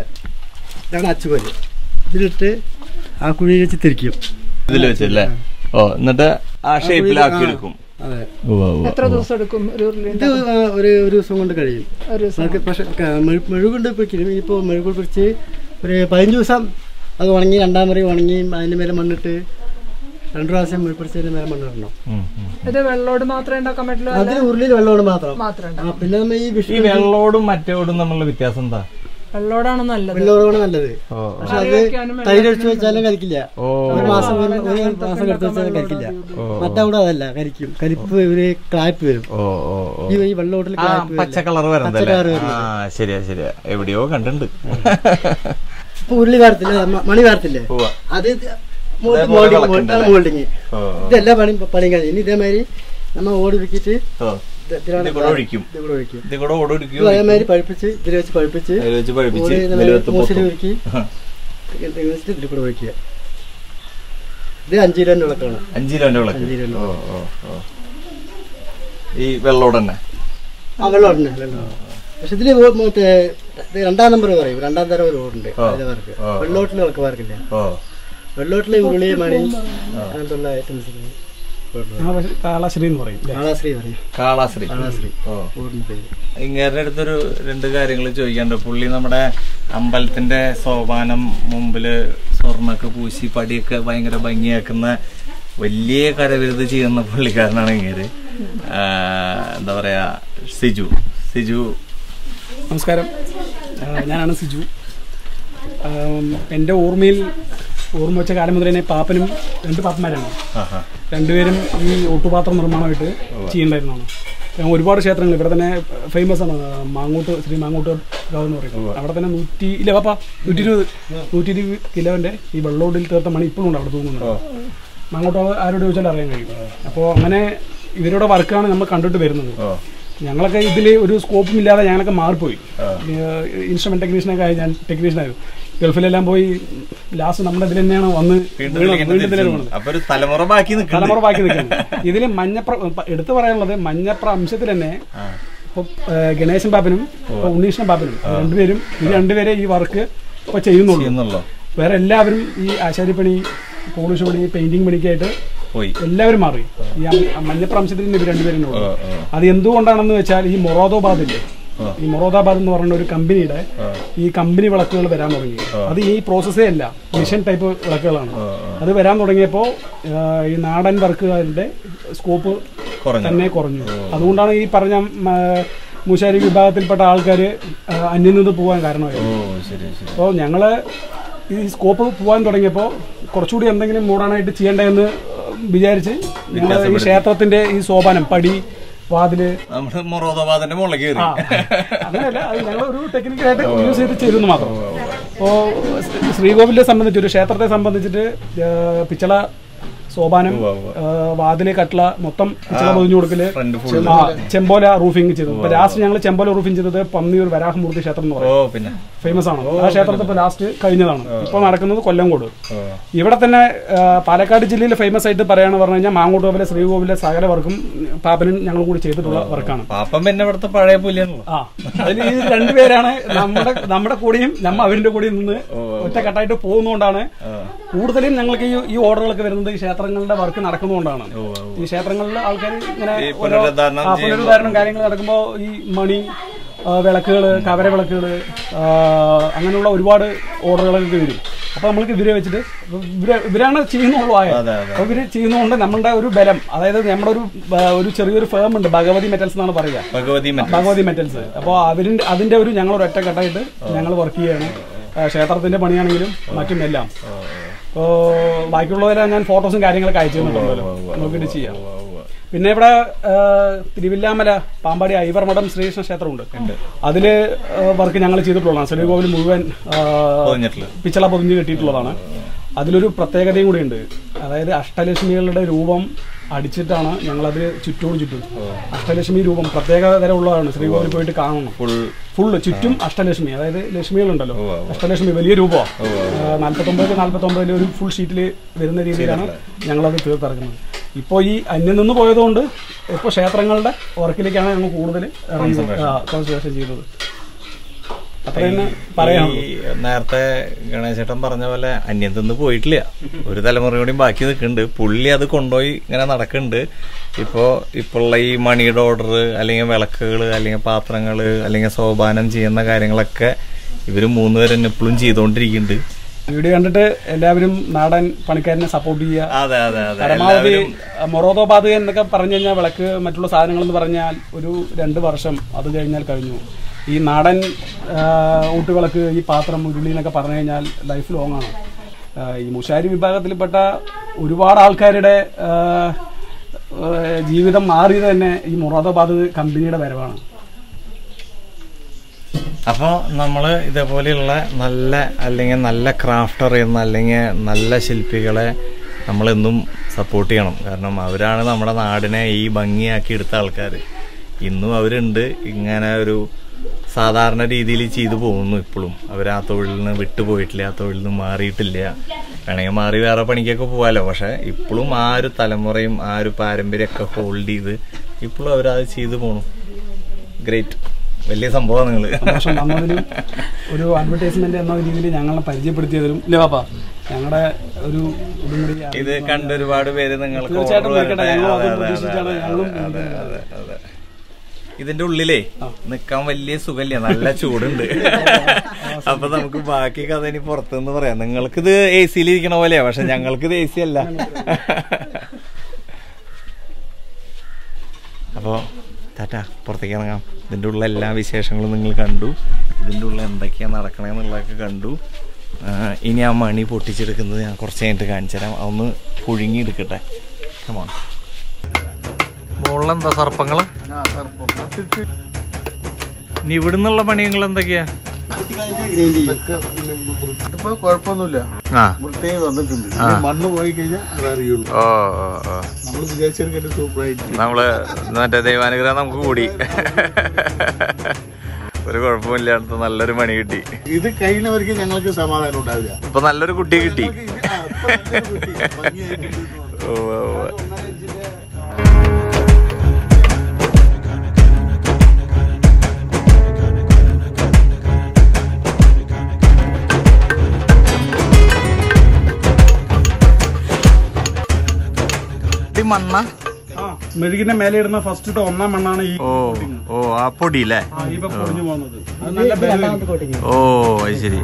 ഇതാണ് അച്ചുപോൽ ഇതിലിട്ട് ആ കുഴിയിൽ വെച്ച് തിരിക്കും. ഇതിൽ വെച്ചല്ലേ ഓ എന്നിട്ട് ആ ഷേപ്പിലാക്കി എടുക്കും. അതെ. എത്ര ദിവസം എടുക്കും ഇത് ഒരു ഒരു ദിവസം കൊണ്ട് കഴിയും. പക്ഷെ മെഴുകൊണ്ട് പിടിക്കും ഇപ്പോൾ മെഴുകു പിടിച്ച് ഒരു പതിനഞ്ച് ദിവസം അത് ഉണങ്ങി രണ്ടാം മുറി ഉണങ്ങി അതിന്റെ മേലെ മണ്ണിട്ട് രണ്ടു പ്രാവശ്യം മെഴു പിടിച്ചതിന്റെ മേലെ മണ്ണിടണം. ഇത് വെള്ളോട് മാത്രമേ ഉണ്ടാക്കാൻ പറ്റുള്ളൂ അതിന് ഉരുളിയിൽ വെള്ളമാണ് മാത്രം. മാത്രം ആ, പിന്നെ നമ്മൾ ഈ ഈ വെള്ളോടും മറ്റോടും തമ്മിലുള്ള വ്യത്യാസം എന്താ? വെള്ളോടാണ് നല്ലത്. വെള്ളോടാണ് നല്ലത്. ഓ പക്ഷെ അത് തൈര് ഒഴിച്ച് വെച്ചാലും കരിക്കില്ല. ഓ. ഒരു മാസം ഒരു ഒരു മാസം എടുത്ത് വെച്ചാലും കരിക്കില്ല. മറ്റവിടെ അതല്ല കരിക്കും. കരിപ്പ് ഒരു ക്ലാപ്പ് വരും. ഓ ഓ ഓ. ഈ ഈ വെള്ളോട്ടിൽ ആ ക്ലാപ്പ് വരും പച്ച കളർ പച്ച വരുന്നതല്ലേ colour ആ ശരിയാ ശരിയാ. എവിടെയോ കണ്ടുണ്ട് ഇപ്പൊ ഉരുളി വേർത്തില്ലേ? മ- മണി വേർത്തില്ലേ? ഉവ്വ. അത്? മോൾഡിങ് ഇതെല്ലാ പണിയും പണിയും കഴിഞ്ഞു. ഇനി ഇതേമാതിരി നമ്മൾ ഓടി വെക്കിട്ട് ഓ ഇത് ഇതിലാണ് ഇത് കൂടെ ഒഴിക്കും. ഇത് ഒഴിക്കും. ഇത് കൂടെ ഇത് ഓടൊടുക്കും അതേമാതിരി പഴുപ്പിച്ച് ഇതിൽ വെച്ച് പഴുപ്പിച്ച് മൂസിൽ ഒരുക്കി ഇതിൽ കൂടെ ഒഴിക്കുക. ഇത് അഞ്ച് കിലോന്റെ വിളക്കാണ്. അഞ്ച് കിലോന്റെ വിളക്ക്. ഈ വെള്ളോടന്നെ ആ വെള്ളോടന്നെ വെള്ളം പക്ഷെ ഇതിൽ മറ്റേ രണ്ടാം നമ്പർ പറയും. രണ്ടാം തരം ഒരു ഓടുണ്ട്. വെള്ളോട്ടിൽ വിളക്ക് പാർക്കില്ല ഓ വെള്ളോട്ടിലെ ഉരുളി മണി അങ്ങനത്തുള്ള ഐറ്റംസ് കാളശ്രീ എന്ന് പറയും കാളാശ്രീ പറയും. കാളാശ്രീ കാളാശ്രീ ഓ. ഓടിന്റെ പേര്. ഇങ്ങേരുടെ അടുത്തൊരു രണ്ട് കാര്യങ്ങൾ ചോദിക്കാണ്ട് പുള്ളി നമ്മുടെ അമ്പലത്തിന്റെ സോപാനം മുമ്പിൽ സ്വർണൊക്കെ പൂശി പടിയൊക്കെ ഭയങ്കര ഭംഗിയാക്കുന്ന വലിയ കരവിരുത് ചെയ്യുന്ന പുള്ളിക്കാരനാണ് ഇങ്ങേര്. എന്താ പറയാ സിജു. സിജു. നമസ്കാരം. ഞാനാണ് സിജു. എന്റെ എന്റെ ഓർമ്മയിൽ ഓർമ്മ വെച്ച കാലം മുതൽ തന്നെ പാപ്പനും രണ്ട് പാപ്പന്മാരാണ്. രണ്ടുപേരും ഈ ഒട്ടുപാത്ര നിർമ്മാണമായിട്ട് ചെയ്യുന്നുണ്ടായിരുന്നതാണ്. ഞാൻ ഒരുപാട് ക്ഷേത്രങ്ങൾ ഇവിടെ തന്നെ ഫേമസ് ആണ് മാങ്ങോട്ട് ശ്രീ മാങ്ങോട്ട് ഗാവ് എന്ന് പറയുന്നത് അവിടെ തന്നെ നൂറ്റി ഇല്ല പാപ്പ നൂറ്റി ഇരുപത് നൂറ്റി ഇരുപത് കിലോന്റെ ഈ വെള്ളോടിൽ തീർത്ത മണി ഇപ്പോഴും ഉണ്ട് അവിടെ തൂങ്ങുന്നത് മാങ്ങോട്ട് ആരോട് ചോദിച്ചാൽ അറിയാൻ കഴിയും. അപ്പോൾ അങ്ങനെ ഇവരുടെ വർക്കാണ് നമ്മൾ കണ്ടിട്ട് വരുന്നത്. ഞങ്ങളൊക്കെ ഇതിൽ ഒരു സ്കോപ്പും ഇല്ലാതെ ഞങ്ങളൊക്കെ മാറിപ്പോയി. ഇൻസ്ട്രുമെന്റ് ടെക്നീഷ്യനൊക്കെ ആയി ഞാൻ ടെക്നീഷ്യനായിരുന്നു ഗൾഫിലെല്ലാം പോയി ലാസ്റ്റ് നമ്മുടെ ഇതിൽ തന്നെയാണ് വന്ന് വീണ്ടും തലമുറ ബാക്കി തലമുറ ബാക്കി നിൽക്കുന്നത് ഇതിൽ മഞ്ഞപ്ര എടുത്തു പറയാനുള്ളത് മഞ്ഞപ്ര അംശത്തിൽ തന്നെ ഇപ്പൊ ഗണേശൻ പാപ്പനും ഉണ്ണീഷൻ പാപ്പനും രണ്ടുപേരും ഈ രണ്ടുപേരെ ഈ വർക്ക് ഇപ്പൊ ചെയ്യുന്നുള്ളൂ. വേറെ എല്ലാവരും ഈ ആശാരിപ്പണി പോളിഷ് പണി പെയിന്റിംഗ് പണിക്കായിട്ട് പോയി. എല്ലാവരും മാറി. ഈ മഞ്ഞപ്രാംശത്തിൽ ഇവർ രണ്ടുപേരും. അത് എന്തുകൊണ്ടാണെന്ന് വെച്ചാൽ ഈ മൊറോദാബാദ് ഇല്ലേ ഈ മൊറോദാബാദ് എന്ന് പറയുന്ന ഒരു കമ്പനിയുടെ ഈ കമ്പനി വിളക്കുകൾ വരാൻ തുടങ്ങി. അത് ഈ പ്രോസസ്സേ അല്ല. മിഷൻ ടൈപ്പ് വിളക്കുകളാണ്. അത് വരാൻ തുടങ്ങിയപ്പോൾ ഈ നാടൻ വർക്കുകാരുടെ സ്കോപ്പ്. തന്നെ കുറഞ്ഞു. അതുകൊണ്ടാണ് ഈ പറഞ്ഞ മൂശാരി വിഭാഗത്തിൽപ്പെട്ട ആൾക്കാർ അന്യം നിന്ന് പോകാൻ ശരി അപ്പോൾ ഞങ്ങൾ ഈ സ്കോപ്പ് പോകാൻ തുടങ്ങിയപ്പോൾ കുറച്ചുകൂടി എന്തെങ്കിലും മൂടാനായിട്ട് ചെയ്യേണ്ടതെന്ന് വിചാരിച്ച് ഞങ്ങൾ ഈ ക്ഷേത്രത്തിന്റെ ഈ സോപാനം പടി വാതിൽ. നമ്മൾ മൊറോദാബാദിന്റെ മുകളിൽ കയറി. അങ്ങനെയല്ല ഞങ്ങൾ ഒരു ടെക്നിക്കലായിട്ട് യൂസ് ചെയ്ത് ചെയ്തെന്ന് മാത്രം. അപ്പോൾ ശ്രീകോവിലെ സംബന്ധിച്ച് ഒരു ക്ഷേത്രത്തെ സംബന്ധിച്ചിട്ട് പിച്ചള സോപാനം വാതിലെ കട്ട്ള മൊത്തം പിച്ചള പൊതിഞ്ഞു കൊടുക്കൽ ചെമ്പോല റൂഫിംഗ് ചെയ്തു ഇപ്പൊ ലാസ്റ്റ് ഞങ്ങൾ ചെമ്പോല റൂഫിംഗ് ചെയ്തത് പന്നിയൂർ വരാഹമൂർത്തി ക്ഷേത്രം എന്ന് പറയും. ഫേമസ് ആണ്. ആ ക്ഷേത്രത്തെ ഇപ്പൊ ലാസ്റ്റ് കഴിഞ്ഞതാണ്. ഇപ്പൊ നടക്കുന്നത് കൊല്ലംകോട്. ഇവിടെ തന്നെ പാലക്കാട് ജില്ലയിൽ ഫേമസ് ആയിട്ട് പറയാന്ന് പറഞ്ഞു കഴിഞ്ഞാൽ മാങ്ങോട്ടുകോവിലെ ശ്രീകോവിലെ സകല വർക്കും പാപ്പനും ഞങ്ങൾ കൂടി ചെയ്തിട്ടുള്ള വർക്കാണ്. പാപ്പൻ പിന്നെ ഇവിടുത്തെ പഴയ പുലിയാണല്ലോ. ആ. അതിൽ ഈ രണ്ടുപേരാണ് നമ്മുടെ നമ്മുടെ കൂടെയും നമ്മ അവരുടെ കൂടെയും നിന്ന് ഒറ്റക്കെട്ടായിട്ട് പോകുന്നതുകൊണ്ടാണ് കൂടുതലും ഞങ്ങൾക്ക് ഈ ഓർഡറുകളൊക്കെ വരുന്നത് ഈ ക്ഷേത്രങ്ങളുടെ വർക്ക് നടക്കുന്നതുകൊണ്ടാണ്. ഈ ക്ഷേത്രങ്ങളിൽ ആൾക്കാർ ഇങ്ങനെ പുനരുദ്ധാരണം കാര്യങ്ങൾ നടക്കുമ്പോൾ ഈ മണി വിളക്കുകൾ കവര വിളക്കുകൾ അങ്ങനെയുള്ള ഒരുപാട് ഓർഡറുകളൊക്കെ വരും. അപ്പൊ നമ്മൾക്ക് ഇവരെ വെച്ചിട്ട് ഇവരാണ് ചെയ്യുന്നുള്ളൂ ആയ. അപ്പൊ ഇവർ ചെയ്യുന്നതുകൊണ്ട് നമ്മളുടെ ഒരു ബലം അതായത് നമ്മുടെ ഒരു ഒരു ചെറിയൊരു ഫേം ഉണ്ട് ഭഗവതി മെറ്റൽസ് എന്നാണ് പറയുക. ഭഗവതി മെറ്റൽസ് അപ്പോൾ അവരിന്റെ അതിന്റെ ഒരു ഞങ്ങൾ ഒരു ഒറ്റക്കെട്ടായിട്ട് ഞങ്ങൾ വർക്ക് ചെയ്യാണ് ക്ഷേത്രത്തിന്റെ പണിയാണെങ്കിലും മറ്റും എല്ലാം അപ്പോൾ ബാക്കിയുള്ളവരെല്ലാം ഞാൻ ഫോട്ടോസും കാര്യങ്ങളൊക്കെ അയച്ചു തന്നിട്ടുണ്ടല്ലോ നോക്കിയിട്ട് ചെയ്യാം. പിന്നെ ഇവിടെ തിരുവില്ലാമല പാമ്പാടി ഐവർമഠം ശ്രീകൃഷ്ണ ക്ഷേത്രമുണ്ട്. അതിൽ വർക്ക് ഞങ്ങൾ ചെയ്തിട്ടുള്ളതാണ്. ശ്രീകോവിൽ മുഴുവൻ. പിച്ചള പൊതിഞ്ഞ് കെട്ടിയിട്ടുള്ളതാണ്. അതിലൊരു പ്രത്യേകതയും കൂടി ഉണ്ട്. അതായത് അഷ്ടലക്ഷ്മികളുടെ രൂപം അടിച്ചിട്ടാണ് ഞങ്ങളത് ചുറ്റോട് ചുറ്റും അഷ്ടലക്ഷ്മി രൂപം പ്രത്യേക തരമുള്ളതാണ്. ശ്രീകോവിൽ പോയിട്ട് കാണണം. ഫുള്ള് ചുറ്റും അഷ്ടലക്ഷ്മി അതായത് ലക്ഷ്മികളുണ്ടല്ലോ. അഷ്ടലക്ഷ്മി വലിയ രൂപമാണ് നാല്പത്തൊമ്പത് നാല്പത്തൊമ്പതിൽ ഒരു ഫുൾ ഷീറ്റിൽ വരുന്ന രീതിയിലാണ് ഞങ്ങളത് തീർത്തിറക്കുന്നത്. ഇപ്പോൾ ഈ അന്യം നിന്ന് പോയതുകൊണ്ട് ഇപ്പോൾ ക്ഷേത്രങ്ങളുടെ വർക്കിലേക്കാണ് ഞങ്ങൾ കൂടുതൽ കോൺസെൻട്രേഷൻ ചെയ്തത് അത്ര തന്നെ പറയാം ഈ നേരത്തെ ഗണേശേട്ടൻ പറഞ്ഞ പോലെ അന്യത്തുനിന്ന് നിന്ന് പോയിട്ടില്ല. ഒരു തലമുറ കൂടി ബാക്കി നിൽക്കുന്നുണ്ട്. പുള്ളി അത് കൊണ്ടുപോയി ഇങ്ങനെ നടക്കുന്നുണ്ട്. ഇപ്പോ ഇപ്പോഴുള്ള ഈ മണിയുടെ ഓർഡർ അല്ലെങ്കിൽ വിളക്കുകൾ അല്ലെങ്കിൽ പാത്രങ്ങൾ അല്ലെങ്കിൽ സോപാനം ചെയ്യുന്ന കാര്യങ്ങളൊക്കെ ഇവർ മൂന്നുപേരും ഇപ്പോഴും ചെയ്തുകൊണ്ടിരിക്കുന്നുണ്ട് വീഡിയോ കണ്ടിട്ട് എല്ലാവരും നാടൻ പണിക്കാരനെ സപ്പോർട്ട് ചെയ്യുക. അതെ അതെ അതെ. പരമാവധി എല്ലാവരും മൊറോദോബാദ് എന്നൊക്കെ പറഞ്ഞു കഴിഞ്ഞാൽ വിളക്ക് മറ്റുള്ള സാധനങ്ങൾ എന്ന് പറഞ്ഞാൽ ഒരു രണ്ട് വർഷം അത് കഴിഞ്ഞാൽ കഴിഞ്ഞു. ഈ നാടൻ ഊട്ടുകളൊക്കെ ഈ പാത്രം ഉരുളി എന്നൊക്കെ പറഞ്ഞു കഴിഞ്ഞാൽ ലൈഫ് ലോങ് ആണ്. ഈ മുഷാരി വിഭാഗത്തിൽപ്പെട്ട ഒരുപാട് ആൾക്കാരുടെ ജീവിതം മാറിയത് തന്നെ ഈ മുറാദാബാദ് കമ്പനിയുടെ വരവാണ്. അപ്പോൾ നമ്മൾ ഇതേപോലെയുള്ള നല്ല അല്ലെങ്കിൽ നല്ല ക്രാഫ്റ്റ് അറിയുന്ന അല്ലെങ്കിൽ നല്ല ശില്പികളെ നമ്മളെന്നും സപ്പോർട്ട് ചെയ്യണം. കാരണം അവരാണ് നമ്മുടെ നാടിനെ ഈ ഭംഗിയാക്കി എടുത്ത ആൾക്കാർ ഇന്നും അവരുണ്ട്. ഇങ്ങനെ ഒരു സാധാരണ രീതിയിൽ ചെയ്തു പോകുന്നു ഇപ്പോഴും. അവർ ആ തൊഴിലിൽ നിന്ന് വിട്ടുപോയിട്ടില്ല ആ തൊഴിലിൽ നിന്ന് മാറിയിട്ടില്ല. വേണമെങ്കിൽ മാറി വേറെ പണിക്കൊക്കെ പോകാമല്ലോ പക്ഷേ ഇപ്പോഴും ആ ഒരു തലമുറയും ആ ഒരു പാരമ്പര്യമൊക്കെ ഹോൾഡ് ചെയ്ത് ഇപ്പോഴും അവരത് ചെയ്തു പോകണം ഗ്രേറ്റ് വലിയ സംഭവമാണ് നിങ്ങൾ ഒരു അഡ്വർടൈസ്മെന്റ് എന്ന രീതിയിൽ ഞങ്ങളെ പരിചയപ്പെടുത്തിയതിലും ഇല്ല പാപ്പ ഞങ്ങളുടെ ഒരു ഇതും കണ്ട് ഒരുപാട് പേര് നിങ്ങൾക്ക് തീർച്ചയായിട്ടും. ഞങ്ങളും ഇതിന്റെ ഉള്ളിലേ നിക്കാൻ വലിയ സുഖമില്ല നല്ല ചൂടുണ്ട്. അപ്പൊ നമുക്ക് ബാക്കി കഥ ഇനി പുറത്തുനിന്ന് പറയാം. നിങ്ങൾക്കിത് എ സിയിൽ ഇരിക്കണ പോലെയാ പക്ഷെ ഞങ്ങൾക്കിത് എ സി അല്ല. അപ്പോ ടാറ്റ പുറത്തേക്ക് ഇറങ്ങാം. ഇതിന്റെ ഉള്ള എല്ലാ വിശേഷങ്ങളും നിങ്ങൾ കണ്ടു. ഇതിന്റെ ഉള്ള എന്തൊക്കെയാണ് നടക്കണേന്നുള്ളതൊക്കെ കണ്ടു. ഇനി ആ മണി പൊട്ടിച്ചെടുക്കുന്നത് ഞാൻ കുറച്ച് കഴിഞ്ഞിട്ട് കാണിച്ചു തരാം അതൊന്ന് പുഴുങ്ങിയെടുക്കട്ടെ കമോൺ മുകളിലെന്താ സർപ്പങ്ങൾ? ഇനി ഇവിടുന്നുള്ള പണിയങ്ങൾ എന്തൊക്കെയാ? ഇപ്പൊ കുഴപ്പമൊന്നുമില്ല. ആ. വൃത്തിയായി വന്നിട്ടുണ്ട്. ഇനി മണ്ണ് പോയി കഴിഞ്ഞാൽ നമ്മൾ വിചാരിച്ചെടുക്കേണ്ട സൂപ്പറായിട്ട് നമ്മൾ മറ്റേ ദൈവാനുഗ്രഹം നമുക്ക് കൂടി. ഒരു കുഴപ്പമില്ലാത്ത നല്ലൊരു മണി കിട്ടി. ഇത് കഴിഞ്ഞവർക്ക് ഞങ്ങൾക്ക് സമാധാനം ഉണ്ടാവില്ല. ഇപ്പൊ നല്ലൊരു കുട്ടി കിട്ടി. ഓ മണ്ണ. ആ മെഴുകിന്റെ മേലെ ഇടുന്ന ഫസ്റ്റ് ഒന്നാം മണ്ണാണ് ഈ ഓ ഓ ആ പൊടി അല്ലേ ഓ അത് ശരി.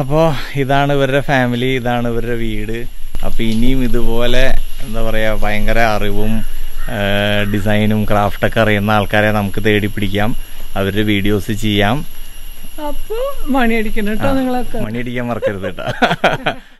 അപ്പോൾ ഇതാണ് ഇവരുടെ ഫാമിലി ഇതാണ് ഇവരുടെ വീട്. അപ്പോൾ ഇനിയും ഇതുപോലെ എന്താ പറയുക ഭയങ്കര അറിവും ഡിസൈനും ക്രാഫ്റ്റൊക്കെ അറിയുന്ന ആൾക്കാരെ നമുക്ക് തേടി പിടിക്കാം അവരുടെ വീഡിയോസ് ചെയ്യാം. അപ്പോൾ മണിയടിക്കണം കേട്ടോ നിങ്ങളൊക്കെ. മണിയടിക്കാൻ മറക്കരുത് കേട്ടോ